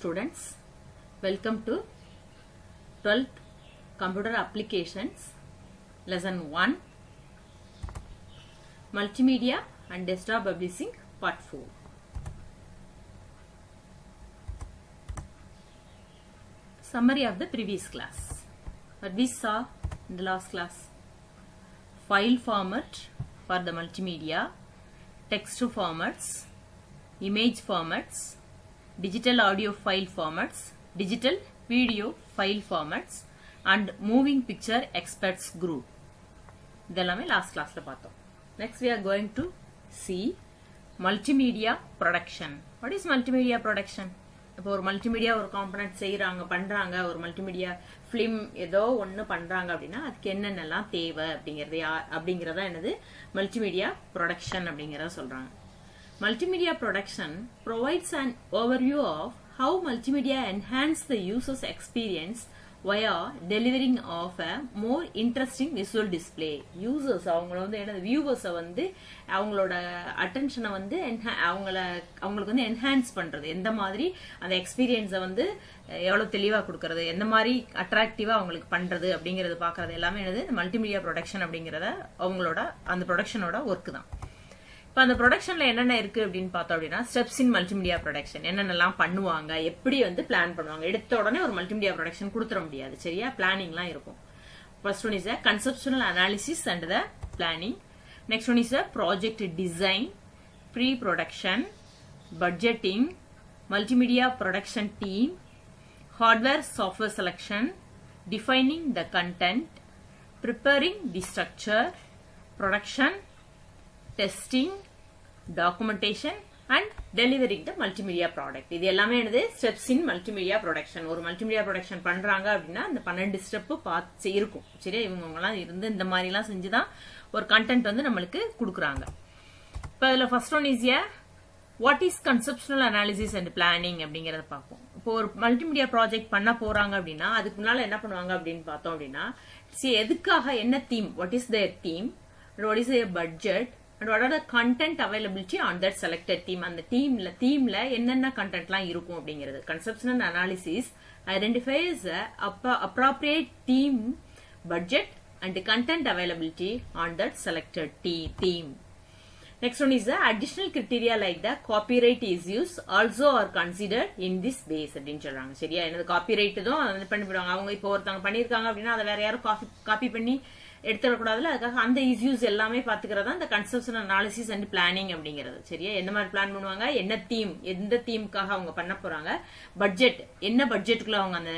Students, welcome to 12th Computer Applications Lesson 1 Multimedia and Desktop Publishing Part 4 Summary of the previous class. What we saw in the last class. File format for the multimedia Text formats Image formats digital audio file formats, digital video file formats and moving picture experts group. இதெல்லாமே last கிளாஸ்ல பார்த்தோம். Next we are going to see multimedia production what is multimedia production இப்போ ஒரு multimedia ஒரு component செய்யறாங்க பண்றாங்க ஒரு multimedia film ஏதோ ஒன்று பண்றாங்க அப்படின்னா அதுக்கு என்னென்னலாம் தேவை அப்படிங்கிறது யா- அப்படிங்கறதா என்னது? மல்டிமீடியா ப்ரொடக்ஷன் அப்படிங்கறத சொல்றாங்க. Multimedia production provides an overview of how multimedia enhance the user's experience via delivering of a more interesting visual display. Users அவங்கள வந்து என்ன வியூவர்ஸை வந்து அவங்களோட அட்டென்ஷனை வந்து அவங்கள அவங்களுக்கு வந்து என்ஹான்ஸ் பண்றது எந்த மாதிரி அந்த எக்ஸ்பீரியன்ஸை வந்து எவ்வளோ எவ்வளவு தெளிவா கொடுக்கறது எந்த மாதிரி அட்ராக்டிவா அவங்களுக்கு பண்றது அப்படிங்கறது பாக்குறது எல்லாமே என்னது மல்டிமீடியா ப்ரொடக்ஷன் அப்படிங்கறத அவங்களோட அந்த ப்ரொடக்ஷனோட ஒர்க் தான் இப்போ அந்த ப்ரொடக்ஷனில் என்னென்ன இருக்குது அப்படின்னு பார்த்தோம் அப்படின்னா ஸ்டெப்ஸ் இன் மல்டிமீடியா ப்ரொடக்ஷன் என்னென்னலாம் பண்ணுவாங்க எப்படி வந்து பிளான் பண்ணுவாங்க. எடுத்த உடனே ஒரு மல்டிமீடியா ப்ரொடக்ஷன் கொடுத்துட முடியாது சரியா? பிளானிங்லாம் இருக்கும். First one is a conceptual analysis and the planning next one is a project design pre production budgeting multimedia production team hardware software selection defining the content preparing the structure production testing documentation and delivering the multimedia product. இது எல்லாமே என்னது? steps in multimedia production. ஒரு multimedia production பண்றாங்க அப்படின்னா அந்த பன்னெண்டு step பார்த்து இருக்கும். சரியா? இவங்க இருந்து இந்த மாதிரிலாம் எல்லாம் செஞ்சுதான் ஒரு கண்டென்ட் வந்து நம்மளுக்கு கொடுக்குறாங்க. இப்போ அதில் first one is what is conceptual analysis and planning அப்படிங்கறத பார்ப்போம். இப்போ ஒரு மல்டிமீடியா ப்ராஜெக்ட் பண்ண போறாங்க அப்படின்னா அதுக்கு முன்னால என்ன பண்ணுவாங்க அப்படின்னு பார்த்தோம் அப்படின்னா எதுக்காக என்ன theme what is their theme what is their budget and what are the content availability on that selected team அந்த டீம்ல தீம்ல என்னென்ன கண்டென்ட்லாம் இருக்கும் அப்படிங்கிறது. Conceptual analysis identifies appropriate team budget and content availability on that selected theme Next one is the additional criteria like the copyright issues also are considered in this base அப்படின்னு சொல்றாங்க. சரியா? என்னது காப்பிரைட் தான் பண்ணிவிடுவாங்க அவங்க இப்போ ஒருத்தவங்க பண்ணியிருக்காங்க அப்படின்னா அதை வேற யாரும் காப்பி காப்பி பண்ணி எடுத்துடக்கூடாதுல அதுக்காக அந்த இஸ்யூஸ் எல்லாமே பாத்துக்கிறதா இந்த கன்செப்ஷன் அனாலிசிஸ் அண்ட் பிளானிங் அப்படிங்கிறது. சரியா? என்ன மாதிரி பிளான் பண்ணுவாங்க? என்ன தீம் எந்த தீமுக்காக அவங்க பண்ண போறாங்க? பட்ஜெட் என்ன பட்ஜெட்டுக்குள்ள அவங்க அந்த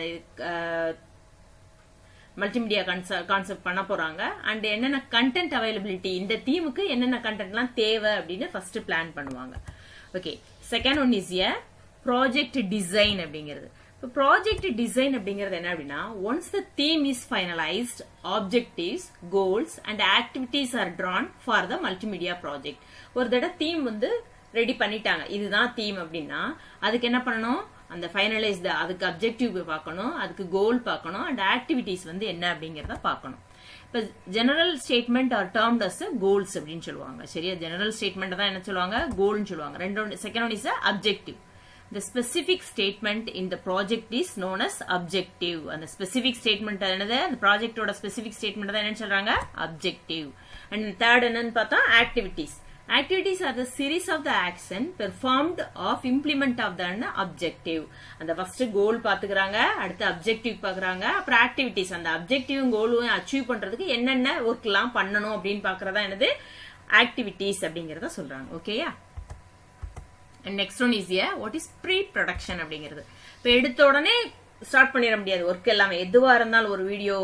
மல்டிமீடியா கான்செப்ட் பண்ண போறாங்க? அண்ட் என்னென்ன கண்டென்ட் அவைலபிலிட்டி இந்த தீமுக்கு என்னென்ன கண்டென்ட்லாம் தேவை அப்படின்னு ஃபர்ஸ்ட் பிளான் பண்ணுவாங்க. Okay second one is a project design அப்படிங்கிறது. இப்போ ப்ராஜெக்ட் டிசைன் அப்படிங்கிறது என்ன அப்படின்னா once the theme is finalised objectives goals and activities are drawn for the multimedia project ஒரு தடவை தீம் வந்து ரெடி பண்ணிட்டாங்க. இதுதான் தீம் அப்படின்னா அதுக்கு என்ன பண்ணணும்? அந்த ஃபைனலைஸ் அதுக்கு அப்ஜெக்டிவ் பார்க்கணும் அதுக்கு கோல் பார்க்கணும் அண்ட் ஆக்டிவிட்டீஸ் வந்து என்ன அப்படிங்கறத பார்க்கணும். இப்போ general statement are term as goals அப்படின்னு சொல்லுவாங்க. சரியா? ஜெனரல் ஸ்டேட்மெண்ட் தான் என்ன சொல்லுவாங்க? கோல்னு சொல்லுவாங்க. ரெண்டு second one is objective the specific statement in the project is known as objective அந்த specific statement என்னது அந்த ஓட specific statement தான் என்ன சொல்றாங்க objective and third என்னன்னு பார்த்தா activities activities are the series of the action performed of implement of the objective அந்த first goal பாத்துக்கறாங்க அடுத்து objective பாக்குறாங்க அப்புறம் activities அந்த objective goal achieve பண்றதுக்கு என்னென்ன work எல்லாம் பண்ணணும் அப்படின்னு பாக்குறதா என்னது activities அப்படிங்கறத சொல்றாங்க ஓகேயா and next one is a what is pre production அப்படிங்கிறது. இப்போ எடுத்த உடனே ஸ்டார்ட் பண்ணிட முடியாது. ஒர்க் எல்லாமே. எதுவாக இருந்தாலும் ஒரு வீடியோ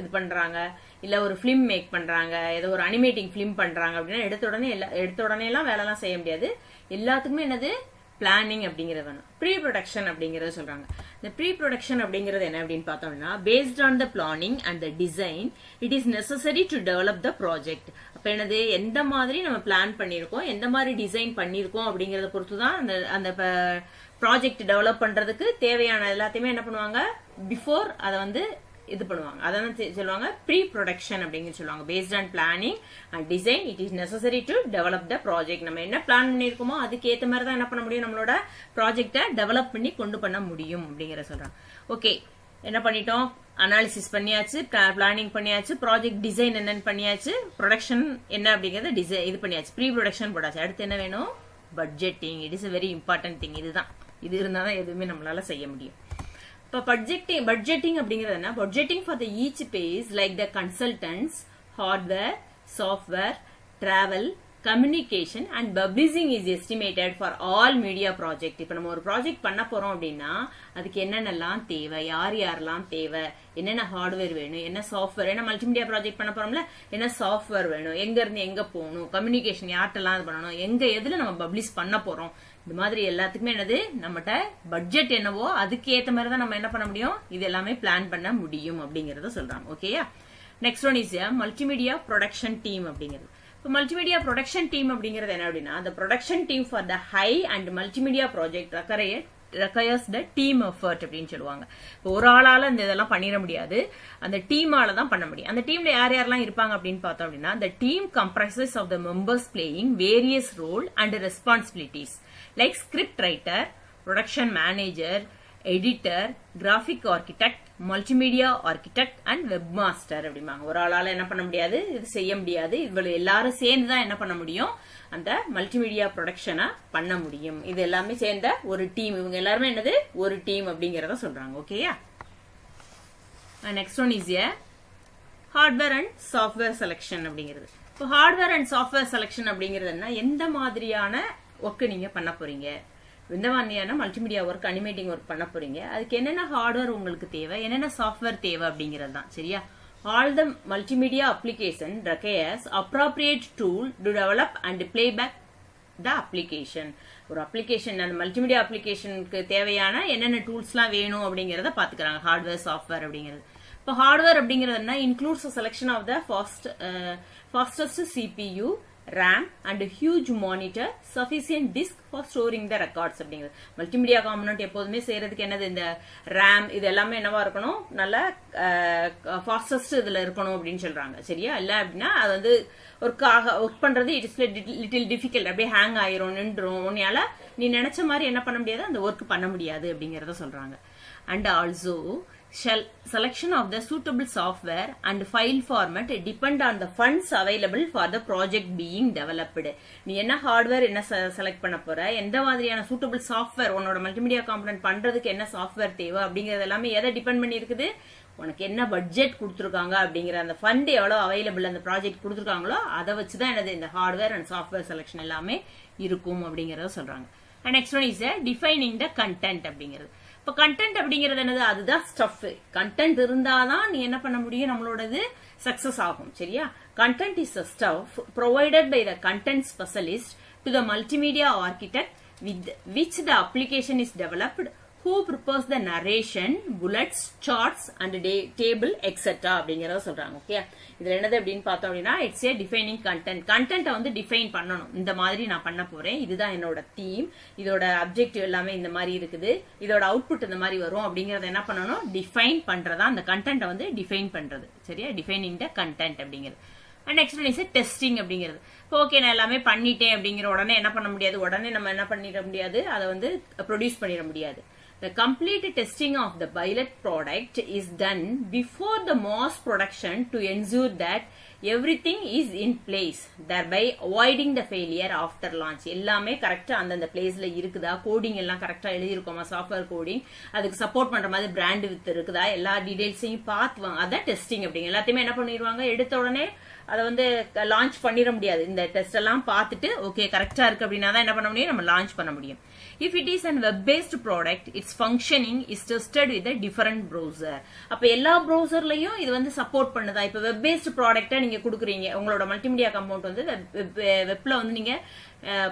இது பண்ணுறாங்க இல்லை ஒரு ஃபிலிம் மேக் பண்ணுறாங்க ஏதோ ஒரு அனிமேட்டிங் ஃபிலிம் பண்ணுறாங்க அப்படின்னா எடுத்த உடனே எல்லா எடுத்த உடனே எல்லாம் வேலைலாம் செய்ய முடியாது. எல்லாத்துக்குமே என்னது? பிளானிங் அப்படிங்கிறது வேணும். ப்ரீ ப்ரொடக்ஷன் அப்படிங்கிறத சொல்கிறாங்க இந்த ப்ரீ ப்ரொடக்ஷன் அப்படிங்கிறது என்ன அப்படின்னு பார்த்தோம்னா based on the planning and the design it is necessary to develop the project அப்ப என்னது எந்த மாதிரி நம்ம பிளான் பண்ணியிருக்கோம் எந்த மாதிரி டிசைன் பண்ணியிருக்கோம் அப்படிங்கறத பொறுத்து தான் அந்த அந்த ப்ராஜெக்ட் டெவலப் பண்றதுக்கு தேவையான எல்லாத்தையுமே என்ன பண்ணுவாங்க? பிஃபோர் அதை வந்து இது பண்ணுவாங்க. அதான் சொல்லுவாங்க ப்ரீ ப்ரொடக்ஷன் அப்படின்னு சொல்லுவாங்க. Based on planning and design it is necessary to develop the project நம்ம என்ன பிளான் பண்ணியிருக்கோமோ அதுக்கேற்ற மாதிரி தான் என்ன பண்ண முடியும்? நம்மளோட ப்ராஜெக்டை டெவலப் பண்ணி கொண்டு பண்ண முடியும் அப்படிங்கிற சொல்றாங்க. ஓகே என்ன பண்ணிட்டோம்? அனாலிசிஸ் பண்ணியாச்சு பிளானிங் பண்ணியாச்சு ப்ராஜெக்ட் டிசைன் என்னன்னு பண்ணியாச்சு ப்ரொடக்ஷன் என்ன அப்படிங்கறத டிசைன் இது பண்ணியாச்சு. ப்ரீ ப்ரொடக்ஷன் போட்டாச்சு. அடுத்து என்ன வேணும்? Budgeting it is very important thing இதுதான். இது இருந்தால் தான் எதுவுமே நம்மளால செய்ய முடியும். இப்போ பட்ஜெட்டிங் பட்ஜெட்டிங் அப்படிங்கிறது என்ன? Budgeting for the each phase like the consultants hardware software travel communication and publicising is estimated for all media project இப்போ நம்ம ஒரு ப்ராஜெக்ட் பண்ண போறோம் அப்படின்னா அதுக்கு என்னென்னலாம் தேவை யார் யாரெல்லாம் தேவை என்னென்ன ஹார்ட்வேர் வேணும் என்ன சாஃப்ட்வேர் என்ன மல்டிமீடியா ப்ராஜெக்ட் பண்ண போறோம்ல என்ன சாஃப்ட்வேர் வேணும் எங்க இருந்து எங்க போகணும் கம்யூனிகேஷன் யார்ட்டெல்லாம் இது பண்ணணும் எங்க எதுல நம்ம பப்ளிஷ் பண்ண போறோம் இந்த மாதிரி எல்லாத்துக்குமே என்னது நம்மகிட்ட பட்ஜெட் என்னவோ அதுக்கு ஏத்த மாதிரி தான் நம்ம என்ன பண்ண முடியும்? இது எல்லாமே பிளான் பண்ண முடியும் அப்படிங்கறத சொல்றாங்க. ஓகேயா next one is multimedia production team அப்படிங்கிறது. இப்போ மல்டிமீடியா ப்ரொடக்ஷன் டீம் அப்படிங்கிறது என்ன அப்படின்னா அந்த production team for the high and multimedia project require requires the team effort அப்படின்னு சொல்லுவாங்க. இப்போ ஒரு ஆளால இந்த இதெல்லாம் பண்ணிட முடியாது. அந்த டீமால தான் பண்ண முடியும். அந்த டீம்ல யார் யாரெல்லாம் இருப்பாங்க அப்படின்னு பார்த்தோம் அப்படின்னா the team comprises of the members playing various role and responsibilities like script writer production manager editor graphic architect multimedia architect and web master அப்படிம்பாங்க. ஒரு ஆளால என்ன பண்ண முடியாது இது செய்ய முடியாது. இவ்வளவு எல்லாரும் சேர்ந்து தான் என்ன பண்ண முடியும்? அந்த மல்டிமீடியா ப்ரொடக்ஷனை பண்ண முடியும். இது எல்லாமே சேர்ந்த ஒரு டீம் இவங்க எல்லாருமே என்னது? ஒரு டீம் அப்படிங்கறத சொல்றாங்க. ஓகேயா next one is a hardware and software selection அப்படிங்கிறது. இப்போ ஹார்ட்வேர் அண்ட் சாஃப்ட்வேர் செலெக்ஷன் அப்படிங்கிறது என்ன? எந்த மாதிரியான ஒர்க் நீங்க பண்ண போறீங்க? எந்த மாதிரியான மல்டிமீடியா ஒர்க் அனிமேட்டிங் ஒர்க் பண்ண போறீங்க. அதுக்கு என்னென்ன ஹார்ட்வேர் உங்களுக்கு தேவை? என்னென்ன சாஃப்ட்வேர் தேவை அப்படிங்கிறது தான். சரியா? All the multimedia application requires appropriate tool to develop and play back the application ஒரு அப்ளிகேஷன் அந்த மல்டிமீடியா அப்ளிகேஷனுக்கு தேவையான என்னென்ன டூல்ஸ்லாம் வேணும் அப்படிங்கிறத பாத்துக்கிறாங்க ஹார்ட்வேர் சாஃப்ட்வேர் அப்படிங்கிறது. இப்போ ஹார்ட்வேர் அப்படிங்கிறது என்ன? Includes selection of the fast fastest CPU RAM and huge monitor sufficient disk for storing the records அப்படிங்கிறது மல்டிமீடியா காம்பனண்ட் எப்போதுமே செய்யறதுக்கு என்னது? இந்த ரேம் இது எல்லாமே என்னவா இருக்கணும்? நல்ல ஃபாஸ்டஸ்ட் இதுல இருக்கணும் அப்படின்னு சொல்றாங்க. சரியா? இல்ல அப்படின்னா அது வந்து ஒர்க்காக ஒர்க் பண்றது இட் இஸ் லிட்டில் டிஃபிகல்ட் அப்படியே ஹேங் ஆயிரும் நின்றும் உன்னையால நீ நினைச்ச மாதிரி என்ன பண்ண முடியாது? அந்த ஒர்க் பண்ண முடியாது அப்படிங்கறத சொல்றாங்க. And also shall selection of the suitable software and file format depend on the funds available for the project being developed. நீ என்ன ஹார்ட்வேர் என்ன செலக்ட் பண்ண போற? எந்த மாதிரியான சூட்டபிள் சாஃப்ட்வேர் உன்னோட மல்டிமீடியா component பண்றதுக்கு என்ன சாஃப்ட்வேர் தேவை அப்படிங்கறது எல்லாமே எதை டிபெண்ட் பண்ணி இருக்குது உனக்கு என்ன பட்ஜெட் கொடுத்துருக்காங்க அப்படிங்கிற அந்த ஃபண்ட் எவ்வளோ அவைலபிள் அந்த ப்ராஜெக்ட் கொடுத்துருக்காங்களோ அதை வச்சுதான் எனது இந்த ஹார்ட்வேர் அண்ட் சாஃப்ட்வேர் செலெக்ஷன் எல்லாமே இருக்கும் அப்படிங்கிறத சொல்றாங்க. And next one is defining the content அப்படிங்கிறது. இப்ப கண்டென்ட் அப்படிங்கிறது என்னது? அதுதான் ஸ்டஃப் கண்டென்ட் இருந்தாதான் நீ என்ன பண்ண முடியும்? நம்மளோடது சக்சஸ் ஆகும் சரியா? Content is a stuff provided by the content specialist to the multimedia architect with which the application is developed who prepares the narration, bullets, charts and day- table, etc. அப்படிங்கறத சொல்றாங்க okay இதுல என்னது அப்படின்னு பார்த்தோம் அப்படின்னா it's A defining content கண்டென்ட்டை வந்து define பண்ணணும். இந்த மாதிரி நான் பண்ண போறேன். இதுதான் என்னோட தீம் இதோட அப்ஜெக்டிவ் எல்லாமே இந்த மாதிரி இருக்குது. இதோட அவுட்புட் இந்த மாதிரி வரும். அப்படிங்கறத என்ன பண்ணணும்? டிஃபைன் பண்றதா? அந்த கண்டென்ட்டை வந்து டிஃபைன் பண்றது. சரியா? டிஃபைனிங் த கண்டென்ட் அப்படிங்கிறது. And next one is testing அப்படிங்கிறது. இப்போ ஓகே நான் எல்லாமே பண்ணிட்டேன் அப்படிங்கிற உடனே என்ன பண்ண முடியாது? உடனே நம்ம என்ன பண்ணிட முடியாது? அதை வந்து ப்ரொடியூஸ் பண்ணிட முடியாது. The complete testing of the pilot product is done before the mass production to ensure that everything is in place, thereby avoiding the failure after launch. எல்லாமே கரெக்டாக அந்தந்த பிளேஸில் இருக்குதா? கோடிங் எல்லாம் கரெக்டாக எழுதியிருக்கோமா? சாஃப்ட்வேர் கோடிங் அதுக்கு சப்போர்ட் பண்ணுற மாதிரி பிராண்ட் வித் இருக்குதா? எல்லா டீடைல்ஸையும் பார்த்துவாங்க அதான் டெஸ்டிங் அப்படிங்க. எல்லாத்தையுமே என்ன பண்ணிடுவாங்க எடுத்த உடனே அதை வந்து லான்ச் பண்ணிட முடியாது. இந்த டெஸ்ட் எல்லாம் பார்த்துட்டு ஓகே கரெக்டாக இருக்குது அப்படின்னா தான் என்ன பண்ண முடியும்? நம்ம லான்ச் பண்ண முடியும். If it is and web based product its functioning is with a different browser அப்ப எல்லா ப்ரௌசர்லயும் இது வந்து சப்போர்ட் பண்ணுதா? இப்ப வெப் பேஸ்ட் product நீங்க கொடுக்குறீங்க உங்களோட மல்டிமீடியா கம்பௌண்ட் வந்து வெப்ல வந்து நீங்க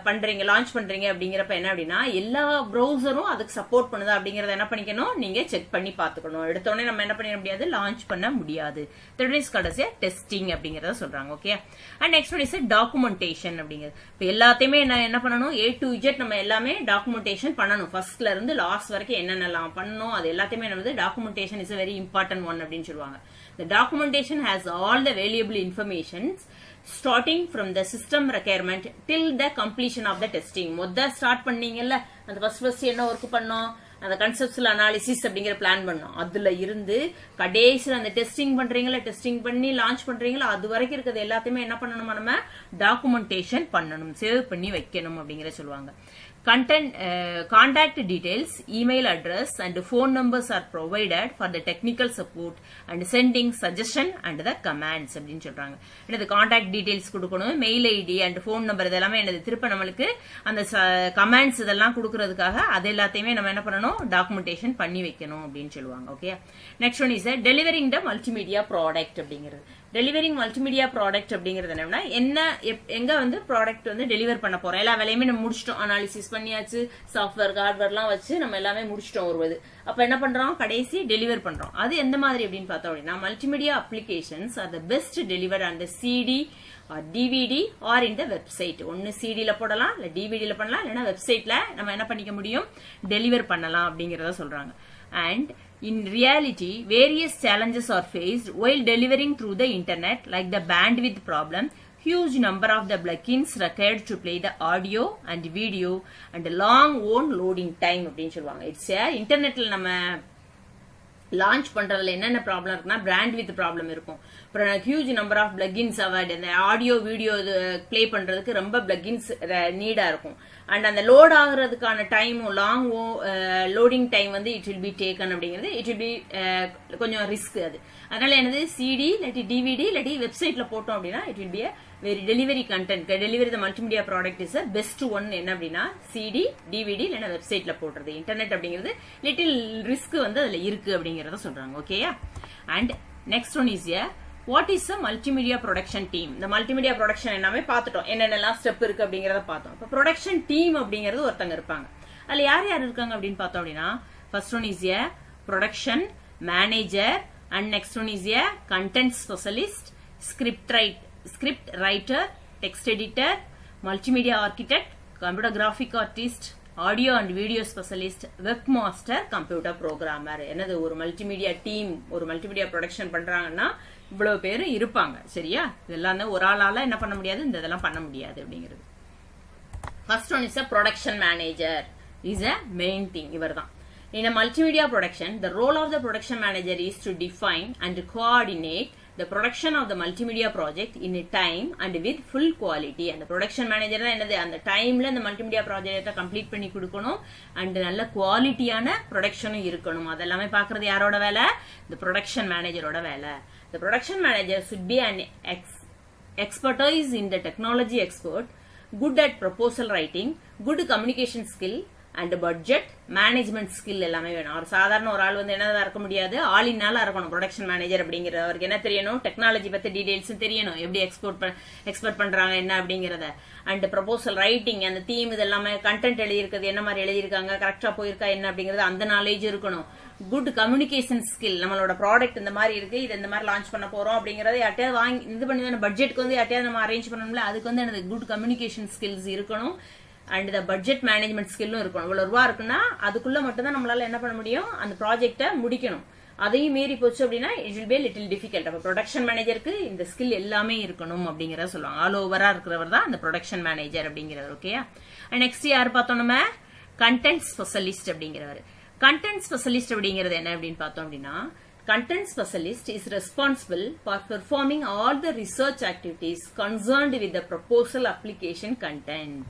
பண்றீங்க லான்ச் பண்றீங்க அப்படிங்கிறப்ப என்ன அப்படின்னா எல்லா ப்ரௌசரும் அதுக்கு சப்போர்ட் பண்ணுதா அப்படிங்கறத என்ன பண்ணிக்கணும்? நீங்க செக் பண்ணி பாத்துக்கணும் எடுத்தோடனே நம்ம என்ன பண்ணிட முடியாது? லான்ச் பண்ண முடியாது. தேர்ட் இஸ் கடைசியா டெஸ்டிங் அப்படிங்கறத சொல்றாங்க okay and next one is documentation அப்படிங்கிறது. இப்போ எல்லாத்தையுமே என்ன என்ன பண்ணணும்? ஏ டு இஜெட் நம்ம எல்லாமே டாக்குமெண்டேஷன் பண்ணணும். ஃபர்ஸ்ட்ல இருந்து லாஸ்ட் வரைக்கும் என்னென்னலாம் பண்ணணும்? அது எல்லாத்தையுமே என்னது? Documentation is very important one அப்படின்னு சொல்லுவாங்க. The documentation has all the valuable informations starting from the system requirement till the completion of the testing மொத்த ஸ்டார்ட் பண்ணீங்கல்ல அந்த ஃபர்ஸ்ட் ஃபர்ஸ்ட் என்ன ஒர்க் பண்ணோம் அந்த கன்செப்ட்ல அனாலிசிஸ் அப்படிங்கிற பிளான் பண்ணோம். அதுல இருந்து கடைசியில் அந்த டெஸ்டிங் பண்றீங்களா டெஸ்டிங் பண்ணி லான்ச் பண்றீங்களா அது வரைக்கும் இருக்கிறது எல்லாத்தையுமே என்ன பண்ணணுமா நம்ம? டாக்குமெண்டேஷன் பண்ணணும் சேவ் பண்ணி வைக்கணும் அப்படிங்கிற சொல்லுவாங்க. Content uh, contact details email address and phone numbers are provided for the technical support and sending suggestion and the commands அப்படின்னு சொல்றாங்க. எனது கான்டாக்ட் டீடைல்ஸ் கொடுக்கணும் mail ID and phone number இதெல்லாமே எனது திருப்ப நம்மளுக்கு அந்த கமெண்ட்ஸ் இதெல்லாம் கொடுக்கறதுக்காக அது எல்லாத்தையுமே நம்ம என்ன பண்ணணும் டாக்குமெண்டேஷன் பண்ணி வைக்கணும் அப்படின்னு சொல்லுவாங்க okay next one is delivering the multimedia product அப்படிங்கிறது. டெலிவரிங் மல்டிமீடியா ப்ராடக்ட் அப்படிங்கிறது என்னன்னா என்ன எப்- எங்க வந்து ப்ராடக்ட் வந்து டெலிவர் பண்ண போறோம். எல்லா வேலையுமே நம்ம முடிச்சிட்டோம். அனாலிசிஸ் பண்ணியாச்சு சாஃப்ட்வேர் ஹார்ட்வேர்லாம் வச்சு நம்ம எல்லாமே முடிச்சிட்டோம் ஒரு அப்ப என்ன பண்றோம்? கடைசி டெலிவர் பண்றோம். அது எந்த மாதிரி அப்படின்னு பார்த்தோம் அப்படின்னா multimedia applications are the best deliver அந்த சிடி டிவிடி ஆர் இந்த வெப்சைட் ஒன்னு சிடியில போடலாம் இல்ல டிவிடியில பண்ணலாம் இல்லைன்னா வெப்சைட்ல நம்ம என்ன பண்ணிக்க முடியும்? டெலிவர் பண்ணலாம் அப்படிங்கறத சொல்றாங்க. And in reality various challenges are faced while delivering through the internet like the bandwidth problem huge number of the plugins required to play the audio and video and long own loading time அப்படின்னு சொல்லுவாங்க it's இன்டர்நெட்ல நம்ம launch பண்றதுல என்னென்ன problem இருக்குன்னா brand with problem இருக்கும். அப்புறம் huge number of plugins avoid இந்த ஆடியோ வீடியோ ப்ளே பண்றதுக்கு ரொம்ப பிளகின்ஸ் நீடா இருக்கும். அண்ட் அந்த லோட் ஆகுறதுக்கான டைமும் லாங்கும் லோடிங் டைம் வந்து இட் வில் பி டேக்கன் அப்படிங்கிறது இட் வில் பி கொஞ்சம் ரிஸ்க் அது. அதனால என்னது? சிடி இல்லாட்டி டிவிடி இல்லாட்டி வெப்சைட்ல போட்டோம் அப்படின்னா it will be very delivery content delivery the multimedia product is best one என்ன அப்படின்னா சிடி டிவிடி இல்லைன்னா வெப்சைட்ல போடுறது. இன்டர்நெட் அப்படிங்கிறது லிட்டில் ரிஸ்க் வந்து அதுல இருக்கு அப்படிங்கறத சொல்றாங்க. ஓகேயா and next one is what is a multimedia production team இந்த மல்டிமீடியா ப்ரொடக்ஷன் எல்லாமே பார்த்துட்டோம். என்னென்னலாம் ஸ்டெப் இருக்கு அப்படிங்கறத பார்த்தோம். இப்போ ப்ரொடக்ஷன் டீம் அப்படிங்கிறது ஒருத்தங்க இருப்பாங்க. அதுல யார் யார் இருக்காங்க அப்படின்னு பார்த்தோம் அப்படின்னா first one is a production manager and next one is a content specialist script write script writer text editor multimedia architect computer graphic artist audio and video specialist web master computer programmer என்னது ஒரு multimedia team ஒரு multimedia production பண்றாங்கன்னா இவ்வளவு பேர் இருப்பாங்க சரியா? இதெல்லாம் ஒரு ஆளால என்ன பண்ண முடியாது இந்த இதெல்லாம் பண்ண முடியாது அப்படிங்கிறது. First one is a production manager is a main thing இவர் தான் In multimedia multimedia the role of the production manager is to define and and the production of the multimedia project in a time and with full quality. அந்த production manager தான் என்னது அந்த டைம்ல இந்த multimedia ப்ராஜெக்டை complete பண்ணி கொடுக்கணும் and நல்ல குவாலிட்டியான ப்ரொடக்ஷனும் இருக்கணும் அதெல்லாமே பார்க்கறது யாரோட வேலை இந்த ப்ரொடக்ஷன் மேனேஜரோட வேலை the production manager should be an ex expertise in the technology expert good at proposal writing good communication skill and budget management skill எல்லாமே வேணும். அவர் சாதாரண ஒரு ஆள் வந்து என்னதான் இருக்க முடியாது. ஆளினால இருக்கணும் ப்ரொடக்ஷன் மேனேஜர் அப்படிங்கிறது அவருக்கு என்ன தெரியணும்? டெக்னாலஜி பத்தி டீடைல்ஸும் தெரியணும். எப்படி எக்ஸ்போர்ட் எக்ஸ்பெக்ட் பண்றாங்க என்ன அப்படிங்கறத. அண்ட் ப்ரொபோசல் ரைட்டிங் அந்த தீம் இது எல்லாமே கண்டென்ட் எழுதியிருக்கிறது என்ன மாதிரி எழுதியிருக்காங்க கரெக்டா போயிருக்கா என்ன அப்படிங்கறது அந்த நாலேஜ் இருக்கணும். குட் கம்யூனிகேஷன் ஸ்கில் நம்மளோட ப்ராடக்ட் இந்த மாதிரி இருக்கு இது இந்த மாதிரி லான்ச் பண்ண போறோம் அப்படிங்கறத யார்ட்டையாவது வாங்கி இது பண்ணி தானே வந்து யார்ட்டையாவது நம்ம அரேஞ்ச் பண்ணணும்ல அதுக்கு வந்து எனக்கு குட் கம்யூனிகேஷன் ஸ்கில்ஸ் இருக்கணும். அண்ட் த பட்ஜெட் மேனேஜ்மெண்ட் ஸ்கில்லும் இருக்கணும். இவ்வளவு ரூபா இருக்குன்னா அதுக்குள்ள மட்டும்தான் நம்மளால என்ன பண்ண முடியும்? அந்த ப்ராஜெக்டை முடிக்கணும். அதையும் மீறி போச்சு அப்படின்னா it will be little difficult அப்போ ப்ரொடக்ஷன் மேனேஜருக்கு இந்த ஸ்கில் எல்லாமே இருக்கணும் அப்படிங்கிறத சொல்லுவாங்க. ஆல் ஓவரா இருக்கிறவர் தான் அந்த ப்ரொடக்ஷன் மேனேஜர் அப்படிங்கிறவர் ஓகேயா நெக்ஸ்ட் யார் பார்த்தோம் நம்ம? கண்டென்ட் ஸ்பெஷலிஸ்ட் அப்படிங்கிறவர். கண்டென்ட் ஸ்பெஷலிஸ்ட் அப்படிங்கிறது என்ன அப்படின்னு பார்த்தோம் அப்படின்னா content specialist is responsible for performing all the research activities concerned with the proposal application content.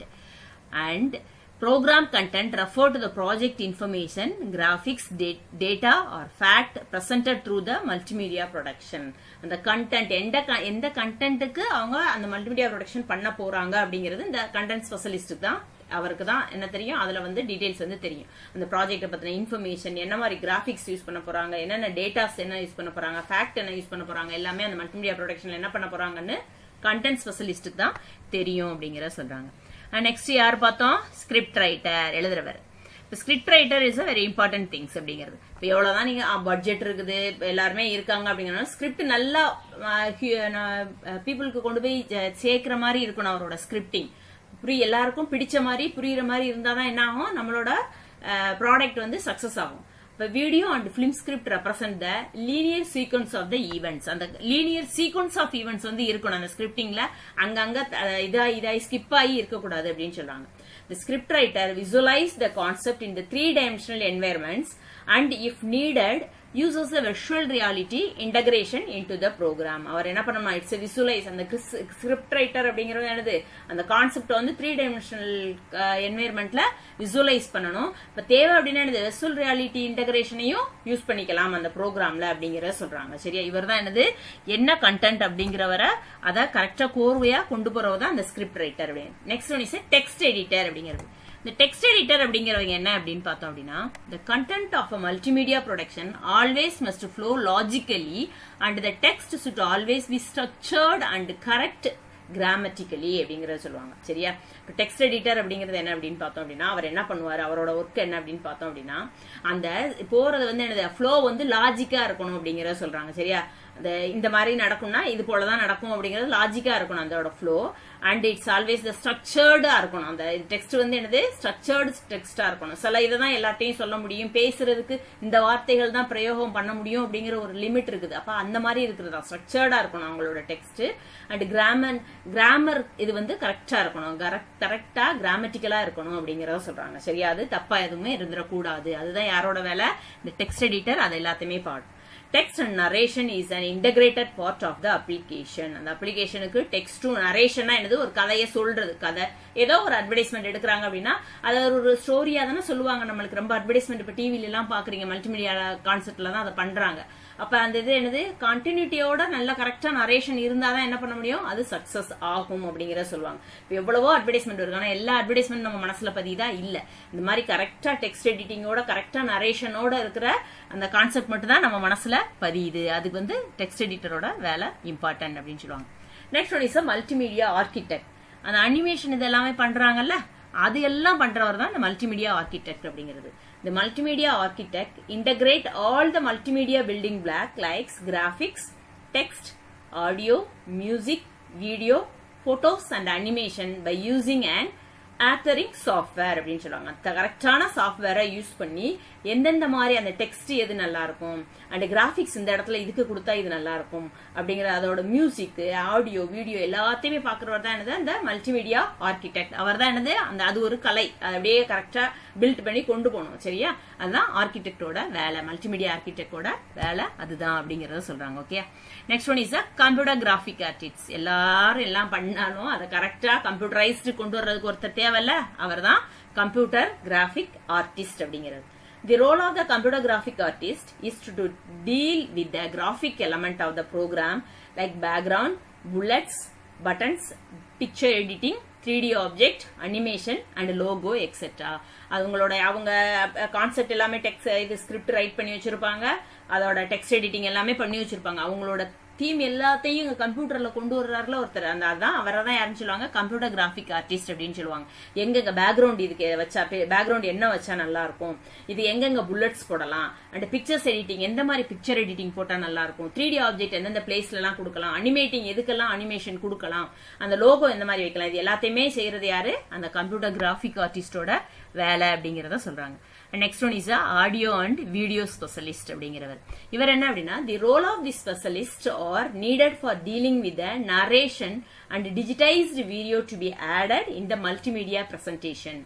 And program content refer to the project information graphics data or fact presented through the multimedia production. அந்த content, எந்த க- எந்த கண்டென்ட்டுக்கு அவங்க அந்த multimedia production பண்ண போறாங்க அப்படிங்கிறது இந்த content ஸ்பெஷலிஸ்ட்டுக்கு தான் அவருக்கு தான் என்ன தெரியும்? அதுல வந்து டீடைல்ஸ் வந்து தெரியும். அந்த ப்ராஜெக்ட்டை பத்தின இன்ஃபர்மேஷன் என்ன மாதிரி கிராஃபிக்ஸ் யூஸ் பண்ண போறாங்க என்னென்ன டேட்டாஸ் என்ன யூஸ் பண்ண போறாங்க ஃபேக்ட் என்ன யூஸ் பண்ண போறாங்க எல்லாமே அந்த மல்டிமீடியா ப்ரொடக்ஷன்ல என்ன பண்ண போறாங்கன்னு கண்டென்ட் ஸ்பெஷலிஸ்ட்டுக்கு தான் தெரியும் அப்படிங்கிற சொல்றாங்க. நெக்ஸ்ட் யார் பார்த்தோம்? ஸ்கிரிப்ட் ரைட்டர் எழுதுறவர். இப்போ script writer is a very important things அப்படிங்கிறது. இப்போ எவ்வளோதான் நீங்கள் பட்ஜெட் இருக்குது இப்போ எல்லாருமே இருக்காங்க அப்படிங்கிறனால ஸ்கிரிப்ட் நல்லா பீப்புளுக்கு கொண்டு போய் சேர்க்குற மாதிரி இருக்கணும் அவரோட ஸ்கிரிப்டிங் புரிய எல்லாருக்கும் பிடிச்ச மாதிரி புரியுற மாதிரி இருந்தால் தான் என்ன ஆகும்? நம்மளோட ப்ராடக்ட் வந்து சக்ஸஸ் ஆகும். இப்போ video and film script represent the linear sequence of the events அந்த linear sequence of events வந்து இருக்கணும். அந்த ஸ்கிரிப்டிங்ல அங்கங்க த- இதா இதாய் ஸ்கிப் ஆகி இருக்கக்கூடாது அப்படின்னு சொல்றாங்க. The script writer visualize the concept in the three-dimensional environments and if needed uses the visual reality integration into the program. அவர் என்ன பண்ணணும் இட்ஸ் visualize. அந்த ஸ்கிரிப்ட் ரைட்டர் அப்படிங்கிறது என்னது? அந்த கான்செப்ட் வந்து த்ரீ டைமென்ஷனல் என்வைரன்மெண்ட்ல விசுவலைஸ் பண்ணணும். இப்ப தேவை அப்படின்னா என்னது? வெர்ச்சுவல் ரியாலிட்டி இன்டகிரேஷனையும் யூஸ் பண்ணிக்கலாம் அந்த ப்ரோக்ராம்ல அப்படிங்கிற சொல்றாங்க. சரியா? இவர் தான் என்னது? என்ன கண்டென்ட் அப்படிங்கிறவரை அதை கரெக்டா கோர்வையா கொண்டு போறவர் தான் அந்த ஸ்கிரிப்ட் ரைட்டர் அப்படின்னு. Next one is text editor அப்படிங்கிறது. இந்த டெக்ஸ்ட் எடிட்டர் அப்படிங்கிறவங்க என்ன அப்படின்னு பார்த்தோம் அப்படின்னா the content of a multimedia production always must flow logically and the text should always be structured and correct grammatically அப்படிங்கறத சொல்லுவாங்க. சரியா? இப்போ டெக்ஸ்ட் எடிட்டர் அப்படிங்கிறது என்ன அப்படின்னு பார்த்தோம் அப்படின்னா அவர் என்ன பண்ணுவார்? அவரோட ஒர்க் என்ன அப்படின்னு பார்த்தோம் அப்படின்னா அந்த போறது வந்து என்னது ஃப்ளோ வந்து லாஜிக்கா இருக்கணும் அப்படிங்கறத சொல்றாங்க. சரியா? அந்த இந்த மாதிரி நடக்கும்னா இது போலதான் நடக்கும் அப்படிங்கிறது லாஜிக்கா இருக்கணும் அதோட flow and its always the ஸ்ட்ரக்சர்டா இருக்கணும். அந்த டெக்ஸ்ட் வந்து என்னது? ஸ்ட்ரக்சர்டு டெக்ஸ்டா இருக்கணும். சில இதை தான் எல்லாத்தையும் சொல்ல முடியும். பேசுறதுக்கு இந்த வார்த்தைகள் தான் பிரயோகம் பண்ண முடியும் அப்படிங்கிற ஒரு லிமிட் இருக்குது. அப்ப அந்த மாதிரி இருக்கிறதா ஸ்ட்ரக்சர்டா இருக்கணும் அவங்களோட டெக்ஸ்ட் அண்ட் கிராமர் கிராமர் இது வந்து கரெக்டா இருக்கணும். கரெக்டா கிராமட்டிக்கலா இருக்கணும் அப்படிங்கறத சொல்றாங்க. சரியா? அது தப்பா எதுவுமே இருந்துடக்கூடாது. அதுதான் யாரோட வேலை? இந்த டெக்ஸ்ட் எடிட்டர் அது எல்லாத்தையுமே பாடும் text and narration is an integrated part of the application. அந்த அப்ளிகேஷனுக்கு டெக்ஸ்டும் நரேஷனா என்னது? ஒரு கதையை சொல்றது. கதை. ஏதோ ஒரு அட்வர்டைஸ்மெண்ட் எடுக்கிறாங்க அப்படின்னா அதை ஒரு ஸ்டோரியா தானே சொல்லுவாங்க. நம்மளுக்கு ரொம்ப அட்வர்டைஸ்மெண்ட் இப்ப டிவில எல்லாம் பாக்குறீங்க மல்டிமீடியா கான்செப்ட்ல தான் அதை பண்றாங்க. அப்ப அந்த இது என்னது? கண்டினியூட்டியோட நல்ல கரெக்டா நரேஷன் இருந்தாதான் என்ன பண்ண முடியும்? அது சக்சஸ் ஆகும் அப்படிங்கிற சொல்லுவாங்க. இப்ப எவ்வளவோ அட்வர்டைஸ்மெண்ட் இருக்கு. ஆனா எல்லா அட்வர்டைஸ்மெண்ட் நம்ம மனசுல பதிதா இல்ல. இந்த மாதிரி கரெக்டா டெக்ஸ்ட் எடிட்டிங்கோட கரெக்டா நரேஷனோட இருக்கிற அந்த கான்செப்ட் மட்டும் தான் நம்ம மனசுல பதியுது அதுக்கு வந்து டெக்ஸ்ட் எடிட்டரோட வேலை இம்பார்ட்டன்ட் அப்படின்னு சொல்லுவாங்க. Next one is a multimedia architect அந்த அனிமேஷன் இது எல்லாமே பண்றாங்கல்ல அது எல்லாம் பண்றவர் தான் இந்த மல்டிமீடியா ஆர்கிடெக்ட் அப்படிங்கிறது. இந்த multimedia architect integrate all the multimedia building block likes graphics, text audio music video photos and animation by using an authoring software அப்படின்னு சொல்லுவாங்க. கரெக்டான சாஃப்ட்வேரை யூஸ் பண்ணி எந்தெந்த மாதிரி அந்த டெக்ஸ்ட் எது நல்லா இருக்கும் அண்ட் கிராஃபிக்ஸ் இந்த இடத்துல இதுக்கு கொடுத்தா இது நல்லா இருக்கும் அப்படிங்கிற அதோட மியூசிக் ஆடியோ வீடியோ எல்லாத்தையுமே பாக்குறவர் தான் என்னது? அந்த மல்டிமீடியா ஆர்கிடெக்ட் அவர் தான் என்னது? அந்த அது ஒரு கலை. அதை அப்படியே கரெக்டா பில்ட் பண்ணி கொண்டு போகணும். சரியா? அதுதான் ஆர்கிடெக்டோட வேலை. மல்டிமீடியா ஆர்கிடெக்டோட வேலை அதுதான் அப்படிங்கறத சொல்றாங்க. Okay next one is a computer graphic artist எல்லாரும் எல்லாம் பண்ணாலும் அதை கரெக்டா கம்ப்யூட்டரைஸ்டு கொண்டு வர்றதுக்கு ஒருத்தர் தேவையில்ல அவர் தான் கம்ப்யூட்டர் கிராஃபிக் ஆர்டிஸ்ட் அப்படிங்கிறது the role of the computer graphic artist is to deal with the graphic element of the program like background bullets buttons picture editing three D object animation and logo etcetera அவங்களோட அவங்க concept எல்லாமே text இது script right பண்ணி வச்சிருப்பாங்க அதோட text editing எல்லாமே பண்ணி வச்சிருப்பாங்க அவங்களோட தீம் எல்லாத்தையும் இங்க கம்ப்யூட்டர்ல கொண்டு வர்றாருல ஒருத்தர். அந்த அதான் அவரை தான் யாருன்னு சொல்லுவாங்க? கம்ப்யூட்டர் கிராஃபிக் ஆர்டிஸ்ட் அப்படின்னு சொல்லுவாங்க. எங்கெங்க பேக்ரவுண்ட் இதுக்கு வச்சா பேக்ரவுண்ட் என்ன வச்சா நல்லா இருக்கும்? இது எங்கெங்க புல்லட்ஸ் போடலாம்? அண்ட் பிக்சர்ஸ் எடிட்டிங் எந்த மாதிரி பிக்சர் எடிட்டிங் போட்டா நல்லா இருக்கும்? த்ரீ டி ஆப்ஜெக்ட் எந்தெந்த பிளேஸ்ல எல்லாம் கொடுக்கலாம்? அனிமேட்டிங் எதுக்கெல்லாம் அனிமேஷன் கொடுக்கலாம்? அந்த லோகோ எந்த மாதிரி வைக்கலாம்? இது எல்லாத்தையுமே செய்யறது யாரு? அந்த கம்ப்யூட்டர் கிராஃபிக் ஆர்டிஸ்டோட வேலை அப்படிங்கறத சொல்றாங்க. Next one is audio and video specialist அப்படிங்கிறவர். இவர் என்ன அப்படின்னா the role of the specialist are needed for dealing with narration and digitised video to be added in the multimedia presentation